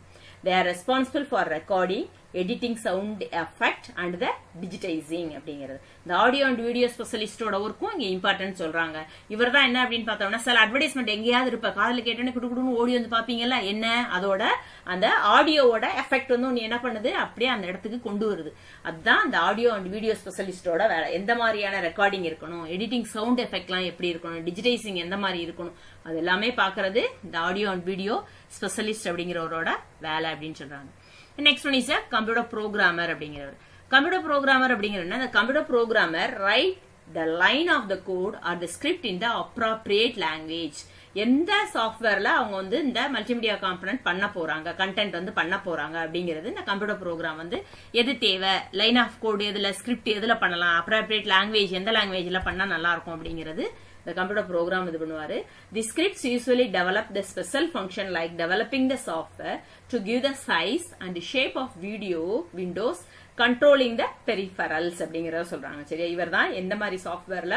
they are responsible for recording editing sound effect and the digitising அப்படிங்கிறது. இந்த audio and video ஸ்பெஷலிஸ்டோட ஒர்க்கும் இங்க important சொல்றாங்க. இவர் தான் என்ன அப்படின்னு பார்த்தோம்னா சில அட்வர்டைஸ்மெண்ட் எங்கேயாவது இருப்ப காதல கேட்டோன்னே குடு குடுன்னு ஓடி வந்து பாப்பீங்கல்ல என்ன? அதோட அந்த ஆடியோவோட எஃபெக்ட் வந்து ஒன்று என்ன பண்ணுது? அப்படியே அந்த இடத்துக்கு கொண்டு வருது. அதுதான் அந்த ஆடியோ அண்ட் வீடியோ ஸ்பெஷலிஸ்டோட வேலை. எந்த மாதிரியான ரெக்கார்டிங் இருக்கணும்? எடிட்டிங் சவுண்ட் எஃபெக்ட்லாம் எப்படி இருக்கணும்? டிஜிட்டைசிங் எந்த மாதிரி இருக்கணும்? அது எல்லாமே பாக்குறது இந்த ஆடியோ அண்ட் வீடியோ ஸ்பெஷலிஸ்ட் அப்படிங்கிறவரோட வேலை அப்படின்னு சொல்றாங்க. Next one is computer programmer அப்படிங்கிறவர். கம்ப்யூட்டர் ப்ரோக்ராமர் அப்படிங்கிறது அந்த computer programmer write the line of the code or the script in the appropriate language எந்த சாஃப்ட்வேர்ல அவங்க வந்து இந்த மல்டிமீடியா காம்பனன்ட் பண்ண போறாங்க கண்டென்ட் வந்து பண்ண போறாங்க அப்படிங்கிறது இந்த கம்ப்யூட்டர் ப்ரோக்ராம் வந்து எது தேவை? லைன் ஆஃப் கோட் எதுல ஸ்கிரிப்ட் எதுல பண்ணலாம்? அப்ராப்ரியேட் லாங்குவேஜ் எந்த லாங்குவேஜ்ல பண்ணா நல்லா இருக்கும் அப்படிங்கிறது the computer program இது பண்ணுவாரு the scripts usually develop the special function like developing the software to give the size and the shape of video windows controlling the peripherals அப்படிங்கறத சொல்றாங்க சரியா இவர் தான் எந்த மாதிரி சாஃப்ட்வேர்ல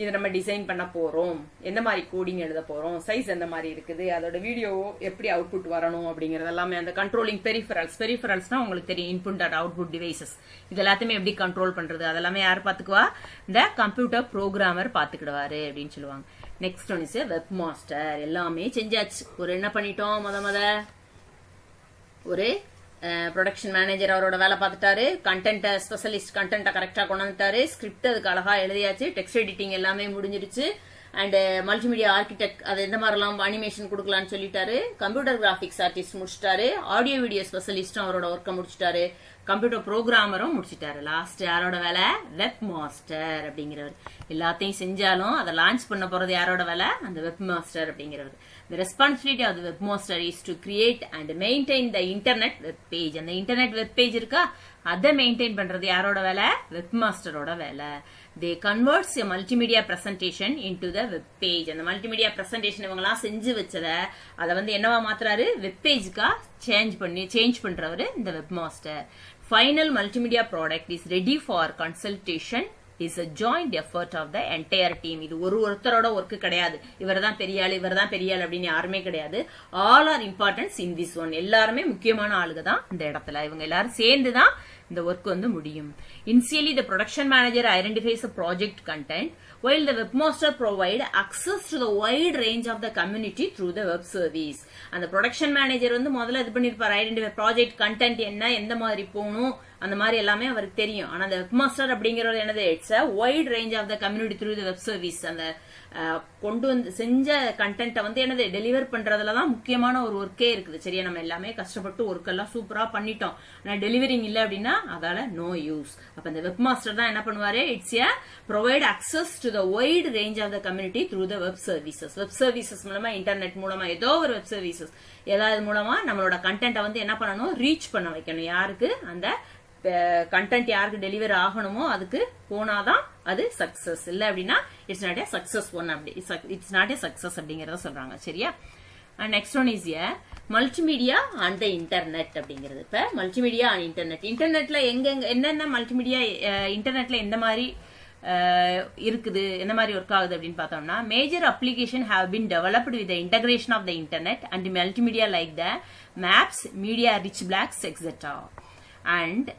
இதை நம்ம டிசைன் பண்ண போறோம். எந்த மாதிரி கோடிங் எழுத போறோம்? சைஸ் எந்த மாதிரி இருக்குது? அதோட வீடியோ எப்படி அவுட்புட் வரணும் அப்படிங்கறது எல்லாமே அந்த கண்ட்ரோலிங் பெரிஃபரல்ஸ் பெரிஃபரல்ஸ்னா உங்களுக்கு தெரியும் இன்புட் அண்ட் அவுட்புட் டிவைசஸ் இது எல்லாத்தையுமே எப்படி கண்ட்ரோல் பண்றது? அதெல்லாமே யார் பாத்துக்குவா இந்த கம்ப்யூட்டர் ப்ரோக்ராமர் பாத்துக்கிடுவாரு அப்படின்னு சொல்லுவாங்க. Next one is web master எல்லாமே செஞ்சாச்சு ஒரு என்ன பண்ணிட்டோம் முத முத? ஒரு ப்ரொடக்ஷன் மேனேஜர் அவரோட வேலை பார்த்துட்டாரு. கண்டென்ட்டை ஸ்பெஷலிஸ்ட் கண்டென்ட்டை கரெக்டாக கொண்டு வந்துட்டாரு. ஸ்கிரிப்ட் அதுக்கு அழகாக எழுதியாச்சு. டெக்ஸ்ட் எடிட்டிங் எல்லாமே முடிஞ்சிருச்சு. அண்டு மல்டிமீடியா ஆர்கிடெக்ட் அது எந்த மாதிரிலாம் அனிமேஷன் கொடுக்கலாம்னு சொல்லிட்டாரு. கம்ப்யூட்டர் கிராஃபிக்ஸ் ஆர்டிஸ்ட் முடிச்சிட்டாரு. ஆடியோ வீடியோ ஸ்பெஷலிஸ்டும் அவரோட ஒர்க்கை முடிச்சிட்டாரு. கம்ப்யூட்டர் ப்ரோக்ராமரும் முடிச்சிட்டாரு. லாஸ்ட் யாரோட வேலை? வெப் மாஸ்டர் அப்படிங்கிறவர். எல்லாத்தையும் செஞ்சாலும் அதை லான்ச் பண்ண போறது யாரோட வேலை? அந்த வெப் மாஸ்டர் அப்படிங்கிறவர். The responsibility of the webmaster is to create and maintain the internet web page. அந்த இன்டர்நெட் வெப் பேஜ் இருக்கா? அதை மெயின்டைன் பண்றது யாரோட வேலை? வெப் மாஸ்டரோட வேலை. They converts a multimedia presentation into the web page அந்த மல்டிமீடியா பிரசன்டேஷன் இவங்கலாம் செஞ்சு வச்சத அதை வந்து என்னவா மாத்துறாரு? வெப் பேஜுக்கா சேஞ்ச் பண்ணி சேஞ்ச் பண்றவரு இந்த web master final multimedia product is ready for consultation is a joint effort of the entire team இது ஒரு ஒருத்தரோட ஒர்க்கு கிடையாது. இவர் தான் பெரிய ஆள் இவர் தான் பெரிய ஆள் அப்படின்னு யாருமே கிடையாது. All are importance in this one எல்லாருமே முக்கியமான ஆளுங்க தான் இந்த இடத்துல. இவங்க எல்லாரும் சேர்ந்து தான் இந்த ஒர்க் வந்து முடியும். Initially the production manager identifies a project content while the webmaster provide access to the wide range of the community through the web service. அந்த ப்ரொடக்ஷன் மேனேஜர் வந்து முதல்ல இது பண்ணிருப்பார். ஐடென்டிஃபை ப்ராஜெக்ட் கண்டென்ட் என்ன எந்த மாதிரி போகணும் அந்த மாதிரி எல்லாமே அவருக்கு தெரியும். ஆனா அந்த வெப் மாஸ்டர் அப்படிங்கறது என்னது? Its a wide range of the community through the web service அந்த கொண்டு வந்து செஞ்ச கண்டென்ட்டை வந்து என்னது? டெலிவர் பண்றதுல தான் முக்கியமான ஒரு ஒர்க்கே இருக்குது. சரியா? நம்ம எல்லாமே கஷ்டப்பட்டு ஒர்க் எல்லாம் சூப்பரா பண்ணிட்டோம். ஆனா டெலிவரிங் இல்ல அப்படின்னா அதால நோ யூஸ் அப்ப இந்த வெப் மாஸ்டர் தான் என்ன பண்ணுவாரு? Its a provide access to the wide range of the community through the web services web services மூலமா இன்டர்நெட் மூலமா ஏதோ ஒரு வெப் சர்வீசஸ் ஏதாவது மூலமா நம்மளோட கண்டென்ட்டை வந்து என்ன பண்ணணும்? ரீச் பண்ண வைக்கணும். யாருக்கு? அந்த கண்டென்ட் யாருக்கு டெலிவர் ஆகணுமோ அதுக்கு போனாதான் அது சக்சஸ் இல்ல அப்படின்னா it's not a success one அப்படி. இட்ஸ் நாட் ஏ சக்சஸ் அப்படிங்கறத சொல்றாங்க. சரியா? Next one is a multimedia and the internet அப்படிங்கிறது. இப்ப மல்டிமீடியா அண்ட் இன்டர்நெட் இன்டர்நெட்ல எங்க என்னென்ன மல்டிமீடியா இன்டர்நெட்ல எந்த மாதிரி இருக்குது என்ன மாதிரி ஒர்க் ஆகுது அப்படின்னு பார்த்தோம்னா major application have been developed with integration of the internet and multimedia like the maps media rich blogs etcetera and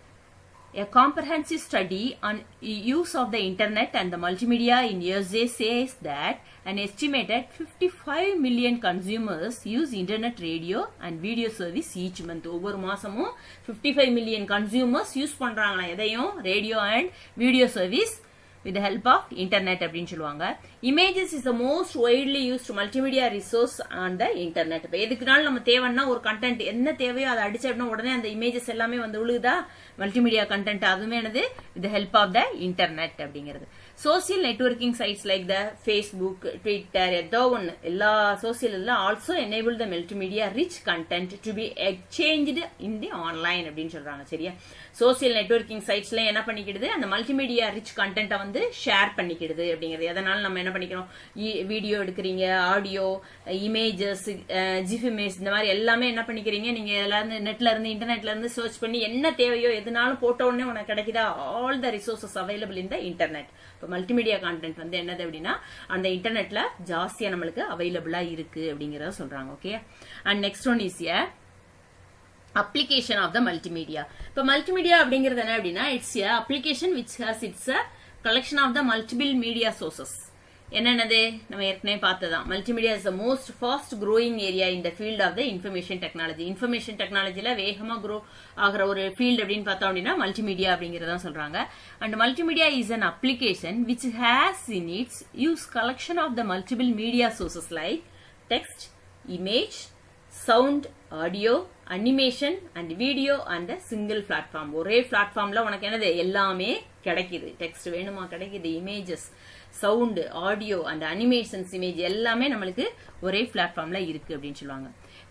A comprehensive study on use of the internet and the multimedia in USA says that an estimated 55 million consumers use internet radio and video service each month. ஒவ்வொரு மாசமும் 55 million consumers use பண்றாங்களா எதையும் radio and video service With the help of internet அப்படின்னு சொல்லுவாங்க. Images is the most widely used multimedia resource on the internet இப்போ எதுக்குனாலும் நம்ம தேவைன்னா ஒரு கண்டென்ட் என்ன தேவையோ அதை அடிச்சிடணும் அப்படின்னா உடனே அந்த இமேஜஸ் எல்லாமே வந்து உழுகுதா மல்டிமீடியா கண்டென்ட் அதுவுமே என்னது? With help of the internet அப்படிங்கிறது. Social networking sites like the Facebook Twitter ஏதோ ஒன்று எல்லா social also enable the multimedia rich content to be exchange in the online அப்படின்னு சொல்றாங்க சரியா? சோசியல் நெட்ஒர்க்கிங் சைட்ஸ்ல என்ன பண்ணிக்கிடுது? அந்த மல்டிமீடியா ரிச் கண்டென்ட்டை வந்து ஷேர் பண்ணிக்கிடுது அப்படிங்கிறது. எதனால நம்ம என்ன பண்ணிக்கிறோம்? வீடியோ எடுக்கிறீங்க ஆடியோ இமேஜஸ் ஜிஃப் இமேஜ் இந்த மாதிரி எல்லாமே என்ன பண்ணிக்கிறீங்க? நீங்க எல்லாருந்து நெட்ல இருந்து இன்டர்நெட்ல இருந்து சர்ச் பண்ணி என்ன தேவையோ எதுனாலும் போட்ட உடனே உனக்கு கிடைக்குதா? All the resources available in the internet இப்போ மல்டிமீடியா கான்டென்ட் வந்து என்னது அப்படின்னா அந்த இன்டர்நெட்ல ஜாஸ்தியா நம்மளுக்கு அவைலபிளா இருக்கு அப்படிங்கறத சொல்றாங்க okay and next one is a application of the multimedia இப்போ மல்டிமீடியா அப்படிங்கிறது என்ன அப்படின்னா it's a application which has its a collection of the multiple media sources என்னென்னது? நம்ம ஏற்கனவே பார்த்ததான் multimedia is the most fast growing area இந்த field of the information technology information டெக்னாலஜியில் வேகமாக grow ஆகிற ஒரு ஃபீல்டு அப்படின்னு பார்த்தோம் அப்படின்னா மல்டிமீடியா அப்படிங்கறத சொல்றாங்க. And multimedia is an application which has in its use collection of the multiple media sources like text image sound audio animation and video and single platform ஒரே பிளாட்ஃபார்ம்ல உனக்கு என்னது? எல்லாமே கிடைக்குது. டெக்ஸ்ட் வேணுமா? கிடைக்குது. இமேஜஸ் சவுண்டு ஆடியோ அந்த animations image எல்லாமே நம்மளுக்கு ஒரே பிளாட்ஃபார்ம்ல இருக்கு அப்படின்னு சொல்லுவாங்க.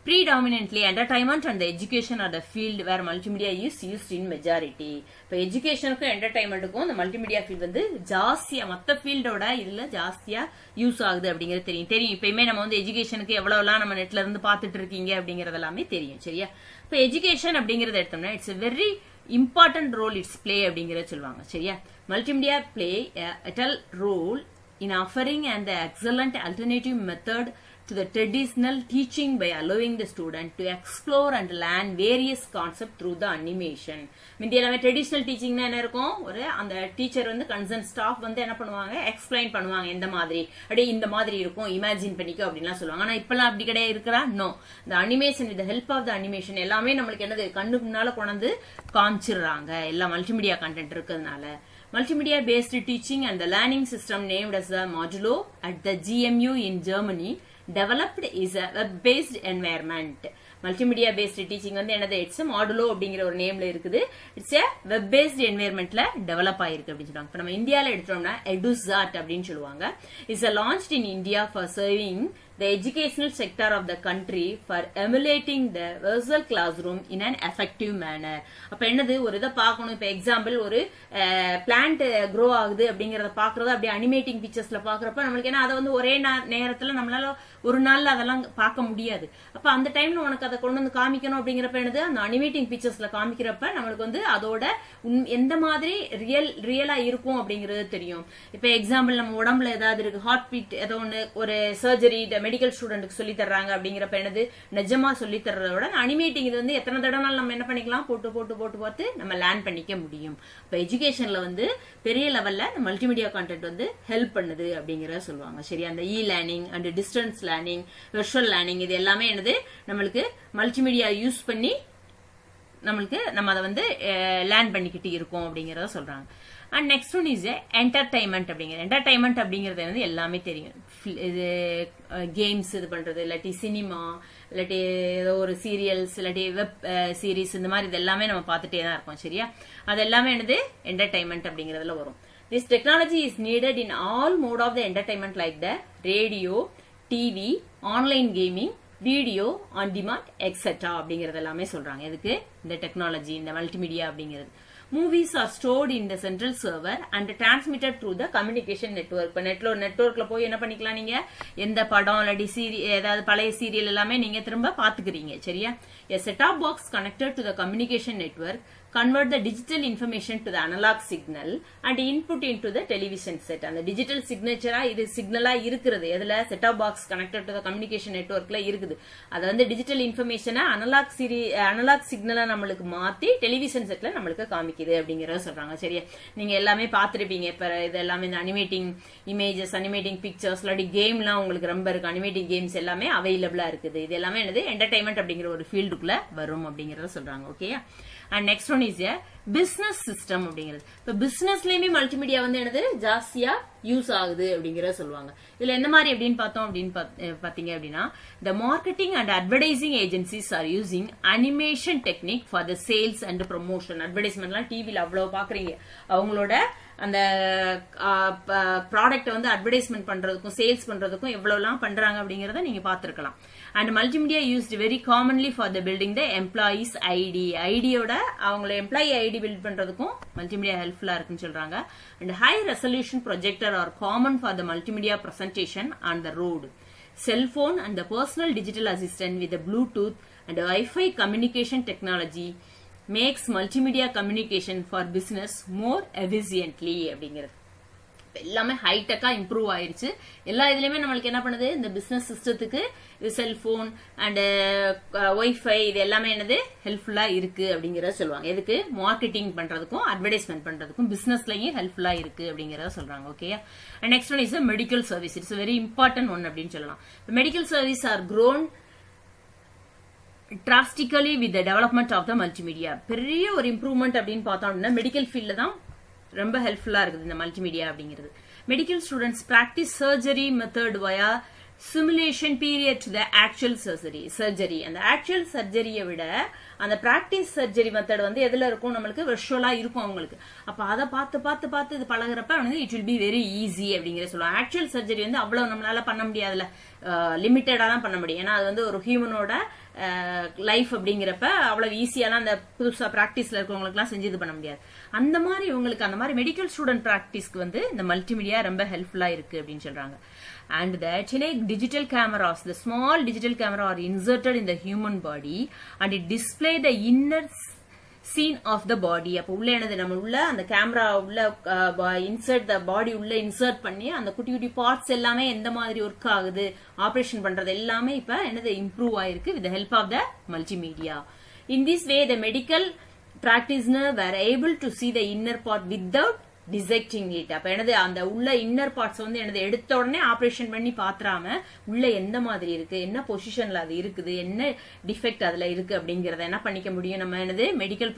Predominantly entertainment and the education are the field where multimedia is used in majority. இப்போ எஜுகேஷனுக்கும் என்டர்டைன்மெண்ட்டுக்கும் இந்த மல்டிமீடியா ஃபீல்ட் வந்து ஜாஸ்தியாக மற்ற ஃபீல்டோட இதில் ஜாஸ்தியாக யூஸ் ஆகுது அப்படிங்கிறது தெரியும். தெரியும். இப்பயுமே நம்ம வந்து எஜுகேஷனுக்கு எவ்வளோலாம் நம்ம நெட்ல இருந்து பார்த்துட்டு இருக்கீங்க அப்படிங்கிறது எல்லாமே தெரியும் சரியா? இப்போ எஜுகேஷன் அப்படிங்கிறத எடுத்தோம்னா it's very important role it's play அப்படிங்கிறத சொல்லுவாங்க சரியா? Multimedia play vital role in offering and the alternative method to the traditional teaching by allowing the student to explore and learn various concepts through the animation. முந்தி எல்லாமே traditional டீச்சிங்னா என்ன இருக்கும்? ஒரு அந்த teacher வந்து கன்சர்ன் ஸ்டாஃப் வந்து என்ன பண்ணுவாங்க? எக்ஸ்பிளைன் பண்ணுவாங்க. எந்த மாதிரி? அப்படியே இந்த மாதிரி இருக்கும். இமேஜின் பண்ணிக்கோ அப்படின்லாம் சொல்லுவாங்க. ஆனா இப்பெல்லாம் அப்படி கிடையாது. இருக்கிறா நோ இந்த animation with help of the animation எல்லாமே நம்மளுக்கு என்னது? கண்ணுக்கு முன்னால கொண்டு காமிச்சிடுறாங்க. எல்லாம் மல்டிமீடியா கண்டென்ட் இருக்கிறதுனால. Multimedia based teaching and the learning system named as the modulo at the gmu in germany. Developed is a web based environment. Multimedia based teaching வந்து என்னது? இட்ஸ் மாடுலோ அப்படிங்கிற ஒரு நேம்ல இருக்குது. இட்ஸ் எ வெப் பேஸ்ட் என்வயர்மெண்ட்ல develop ஆயிருக்கு அப்படின்னு சொல்லுவாங்க. இப்போ நம்ம இந்தியாவில் எடுத்தோம்னா எடுசாட் அப்படின்னு சொல்லுவாங்க. It's a launch in India for serving the educational sector of the country for emulating the virtual classroom in an effective manner. அப்ப என்னது? ஒரு இதை பார்க்கணும். இப்ப எக்ஸாம்பிள் ஒரு பிளான்ட் க்ரோ ஆகுது அப்படிங்கறத பாக்குறது அப்படியே அனிமேட்டிங் பிக்சர்ஸ்ல பாக்குறப்ப நம்மளுக்கு என்ன? அதை வந்து ஒரே நேரத்துல நம்மளால ஒரு நாள்ல அதெல்லாம் பார்க்க முடியாது. அப்ப அந்த டைம்ல உனக்கு அதை கொண்டு வந்து காமிக்கணும் அப்படிங்கிறப்ப என்னது? அந்த அனிமேட்டிங் பிக்சர்ஸ்ல காமிக்கிறப்ப நம்மளுக்கு வந்து அதோட எந்த மாதிரி ரியல் ரியலா இருக்கும் அப்படிங்கிறது தெரியும். இப்ப எக்ஸாம்பிள் நம்ம உடம்புல ஏதாவது இருக்கு. ஹார்ட் பீட் ஏதோ ஒன்று ஒரு சர்ஜரி மெடிக்கல் ஸ்டூடெண்ட்டுக்கு சொல்லி தர்றாங்க அப்படிங்கிறப்ப என்னது? நிஜமா சொல்லி தர்றத விட அனிமேட்டிங் இது வந்து எத்தனை தடவை நம்ம என்ன பண்ணிக்கலாம்? போட்டு போட்டு போட்டு பார்த்து நம்ம லேர்ன் பண்ணிக்க முடியும். இப்போ எஜுகேஷன்ல வந்து பெரிய லெவல்ல மல்டிமீடியா கான்டென்ட் வந்து ஹெல்ப் பண்ணுது அப்படிங்கிறத சொல்லுவாங்க. சரி அந்த e learning and distance learning virtual learning இது எல்லாமே என்னது? நம்மளுக்கு மல்டிமீடியா யூஸ் பண்ணி நம்மளுக்கு நம்ம அதை வந்து லேர்ன் பண்ணிக்கிட்டு இருக்கோம் அப்படிங்கிறத சொல்றாங்க. And next one is entertainment அப்படிங்கிறது. என்டர்டைன்மெண்ட் அப்படிங்கிறது வந்து எல்லாமே தெரியும். இது uh, கேம்ஸ் இது பண்றது இல்லாட்டி சினிமா இல்லாட்டி ஏதோ ஒரு சீரியல்ஸ் இல்லாட்டி வெப் சீரிஸ் uh, இந்த மாதிரி இது எல்லாமே நம்ம பார்த்துட்டே தான் இருக்கோம் சரியா? அது எல்லாமே என்னது? என்டர்டைன்மெண்ட் அப்படிங்கிறதுல வரும். This technology is needed in all mode of the entertainment like the radio TV online gaming video on demand etcetera அப்படிங்கறது எல்லாமே சொல்றாங்க. எதுக்கு? இந்த டெக்னாலஜி இந்த மல்டிமீடியா அப்படிங்கிறது. Movies are stored in the central server and transmitted through the communication network இப்போ நெட்ல நெட்ஒர்க்ல போய் என்ன பண்ணிக்கலாம் நீங்க? எந்த படம் இல்லாட்டி சீரி ஏதாவது பழைய சீரியல் எல்லாமே நீங்க திரும்ப பாத்துக்கிறீங்க சரியா? A set of box connected to the communication network convert the digital information to the analog signal and input into the television set. அந்த digital signature இது signal இருக்கிறது எதில்? set of box box connected the communication networkல இருக்குது. அது வந்து digital இன்ஃபர்மேஷனை analogue சிரி analogue சிக்னலா நம்மளுக்கு மாத்தி டெலிவிஷன் setல நம்மளுக்கு காமிக்குது அப்படிங்கறத சொல்றாங்க. சரியா? நீங்க எல்லாமே பார்த்திருப்பீங்க. இப்ப இது எல்லாமே இந்த அனிமேட்டிங் இமேஜஸ் அனிமேட்டிங் பிக்சர்ஸ் இல்லாட்டி கேம்லாம் உங்களுக்கு ரொம்ப இருக்கு. அனிமேட்டிங் கேம்ஸ் எல்லாமே அவைலபிளா இருக்குது. இது எல்லாமே என்னது? என்டர்டைன்மெண்ட் அப்படிங்கிற ஒரு ஃபீல்டுக்குள்ள வரும் அப்படிங்கறத சொல்றாங்க. ஓகேயா and next one is business system அப்படிங்கிறது. இப்போ பிசினஸ்லயுமே மல்டிமீடியா வந்து என்னது? ஜாஸ்தியா யூஸ் ஆகுது அப்படிங்கறத சொல்லுவாங்க. இதுல எந்த மாதிரி அப்படின்னு பார்த்தோம் அப்படின்னு பாத்தீங்க அப்படின்னா the marketing and advertising agencies are using animation technique for the sales and promotion அட்வர்டைஸ்மெண்ட்லாம் டிவியில் அவ்வளவு பாக்குறீங்க அவங்களோட அந்த ப்ராடக்ட் வந்து அட்வர்டைஸ்மெண்ட் பண்றதுக்கும் சேல்ஸ் பண்றதுக்கும் எவ்வளவுலாம் பண்றாங்க அப்படிங்கறத நீங்க பாத்துருக்கலாம் and multimedia used very commonly for the building the employees ID ஐடியோட அவங்கள எம்ப்ளாயி ஐடி பில்ட் பண்றதுக்கும் மல்டிமீடியா ஹெல்ப்ஃபுல்லா இருக்குன்னு சொல்றாங்க. And high resolution projector are common for the multimedia presentation on the road cellphone and personal digital assistant with Bluetooth and WiFi communication technology makes multimedia communication for business more efficiently அப்படிங்கிறது. எல்லாமே ஹைடெக்கா improve ஆயிருச்சு. எல்லா இதுலயுமே நம்மளுக்கு என்ன பண்ணுது? இந்த business சிஸ்டத்துக்கு இது செல்போன் அண்ட் ஒய்ஃபை இது எல்லாமே என்னது? ஹெல்ப்ஃபுல்லா இருக்கு அப்படிங்கறத சொல்லுவாங்க. எதுக்கு? மார்க்கெட்டிங் பண்றதுக்கும் அட்வர்டைஸ்மெண்ட் பண்றதுக்கும் பிசினஸ்லயும் ஹெல்ப்ஃபுல்லா இருக்கு அப்படிங்கறத சொல்றாங்க okay and next one is medical service it's very important one அப்படின்னு சொல்லலாம். Medical service are grown drastically with development of the multimedia பெரிய ஒரு இம்ப்ரூவ்மெண்ட் அப்படின்னு பார்த்தோம் அப்படின்னா மெடிக்கல் ஃபீல்டில் தான் ரொம்ப ஹெல்ப்ஃபுல்லாக இருக்குது இந்த மல்டிமீடியா அப்படிங்கிறது. Medical students practice surgery method via simulation period the actual surgery surgery அந்த ஆக்சுவல் சர்ஜரியை விட அந்த பிராக்டிஸ் சர்ஜரி மெத்தட் வந்து எதுல இருக்கும்? நம்மளுக்கு விஷுவலா இருக்கும் அவங்களுக்கு. அப்ப அதை பார்த்து பார்த்து பார்த்து இது பழகுறப்ப வந்து it will be very easy அப்படிங்கிற சொல்லுவாங்க. ஆக்சுவல் சர்ஜரி வந்து அவ்வளவு நம்மளால பண்ண முடியாதுல லிமிட்டடா தான் பண்ண முடியும். ஏன்னா அது வந்து ஒரு ஹியூமனோட லைஃப் அப்படிங்கிறப்ப அவ்வளவு ஈஸியாலாம் அந்த புதுசா பிராக்டிஸ்ல இருக்கிறவங்களுக்குலாம் செஞ்சு இது பண்ண முடியாது. அந்த மாதிரி இவங்களுக்கு அந்த மாதிரி மெடிக்கல் ஸ்டூடெண்ட் பிராக்டிஸ்க்கு வந்து இந்த மல்டிமீடியா ரொம்ப ஹெல்ப்ஃபுல்லா இருக்கு அப்படின்னு சொல்றாங்க. And the in digital cameras the small digital camera are inserted in the human body and it display the inner scene of the body அப்போ உள்ள என்னது? நம்ம உள்ள அந்த கேமரா உள்ள இன்சர்ட் த பாடி உள்ள இன்சர்ட் பண்ணி அந்த குட்டி குட்டி பார்ட்ஸ் எல்லாமே எந்த மாதிரி ஒர்க் ஆகுது? ஆபரேஷன் பண்றது எல்லாமே இப்ப என்னது? இம்ப்ரூவ் ஆயிருக்கு with help of the multimedia in this way the medical practitioner were able to see the inner part without dissecting it அப்ப எனது அந்த உள்ள இன்னர் பார்ட்ஸ் வந்து எனது எடுத்த உடனே ஆபரேஷன் பண்ணி பாத்துறாம உள்ள எந்த மாதிரி இருக்கு? என்ன பொசிஷன்ல அது இருக்குது? என்ன டிஃபெக்ட் அதுல இருக்கு அப்படிங்கறத என்ன பண்ணிக்க முடியும்? நம்ம என்னது மெடிக்கல்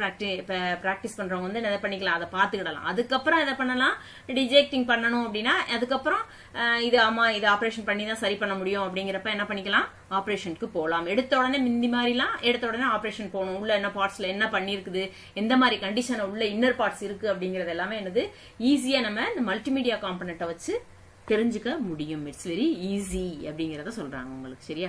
பிராக்டிஸ் பண்றவங்க வந்து என்ன பண்ணிக்கலாம். அதை பாத்துக்கிடலாம் அதுக்கப்புறம் எதை பண்ணலாம்? டிஜெக்டிங் பண்ணணும் அப்படின்னா அதுக்கப்புறம் இது ஆமா இது ஆபரேஷன் பண்ணி தான் சரி பண்ண முடியும் அப்படிங்கிறப்ப என்ன பண்ணிக்கலாம்? ஆபரேஷனுக்கு போகலாம் எடுத்த உடனே மிந்தி மாதிரிலாம் எடுத்த உடனே ஆபரேஷன் போகணும். உள்ள என்ன பார்ட்ஸ்ல என்ன பண்ணிருக்குது? எந்த மாதிரி கண்டிஷன் உள்ள இன்னர் பார்ட்ஸ் இருக்கு அப்படிங்கறது எல்லாமே என்னது ஈஸியா நம்ம இந்த மல்டிமீடியா காம்பனண்ட்டை வச்சு தெரிஞ்சுக்க முடியும். இட்ஸ் வெரி ஈஸி அப்படிங்கறத சொல்றாங்க உங்களுக்கு சரியா?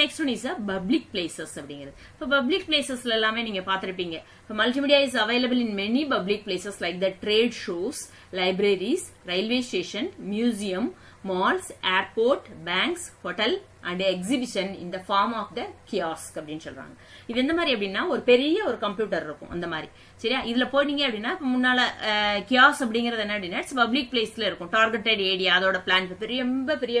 Next one is public places அப்படிங்கிறது. இப்போ பப்ளிக் பிளேசஸ்ல எல்லாமே நீங்க பாத்திருப்பீங்க இப்போ multimedia is available in many public places like the trade shows libraries railway station museum malls airport banks hotel and exhibition இந்த ஃபார்ம் ஆஃப் த கியாஸ்க் அப்படின்னு சொல்றாங்க. இது எந்த மாதிரி அப்படின்னா ஒரு பெரிய ஒரு கம்ப்யூட்டர் இருக்கும் அந்த மாதிரி. சரியா? இதுல போனீங்க அப்படின்னா முன்னால கியாஸ் அப்படிங்கறது என்ன அப்படின்னா இட்ஸ் பப்ளிக் பிளேஸ்ல இருக்கும். டார்கெட்டட் ஏரியா அதோட பிளான் பெரிய ரொம்ப பெரிய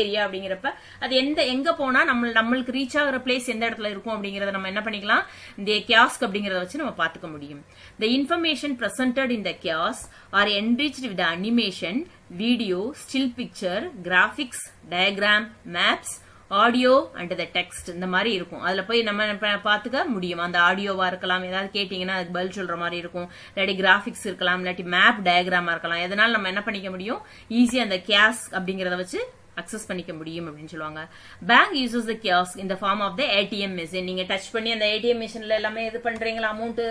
ஏரியா அப்படிங்கிறப்ப அது எந்த எங்க போனா நம்ம நம்மளுக்கு ரீச் ஆகிற பிளேஸ் எந்த இடத்துல இருக்கும் அப்படிங்கறத நம்ம என்ன பண்ணிக்கலாம்? இந்த கியாஸ்க் அப்படிங்கறத வச்சு நம்ம பாத்துக்க முடியும். The information presented in the kiosk are enrich with animation video still picture graphics, diagram maps audio and the text இந்த மாதிரி இருக்கும். அதுல போய் நம்ம பாத்துக்க முடியும். அந்த ஆடியோவா இருக்கலாம். ஏதாவது கேட்டீங்கன்னா அதுக்கு பதில் சொல்ற மாதிரி இருக்கும். இல்லாட்டி கிராபிக்ஸ் இருக்கலாம். இல்லாட்டி மேப் டயக்ராமா இருக்கலாம். எதனால நம்ம என்ன பண்ணிக்க முடியும்? ஈஸியா அந்த கேஸ் அப்படிங்கறத வச்சு அக்சஸ் பண்ணிக்க முடியும் அப்படின்னு சொல்லுவாங்க. பேங்க் யூசஸ் த கியாஸ் இந்த form of the ATM machine நீங்க டச் பண்ணி அந்த ஏடிஎம் மிஷின்ல எல்லாமே இது பண்றீங்களா? அமௌண்ட்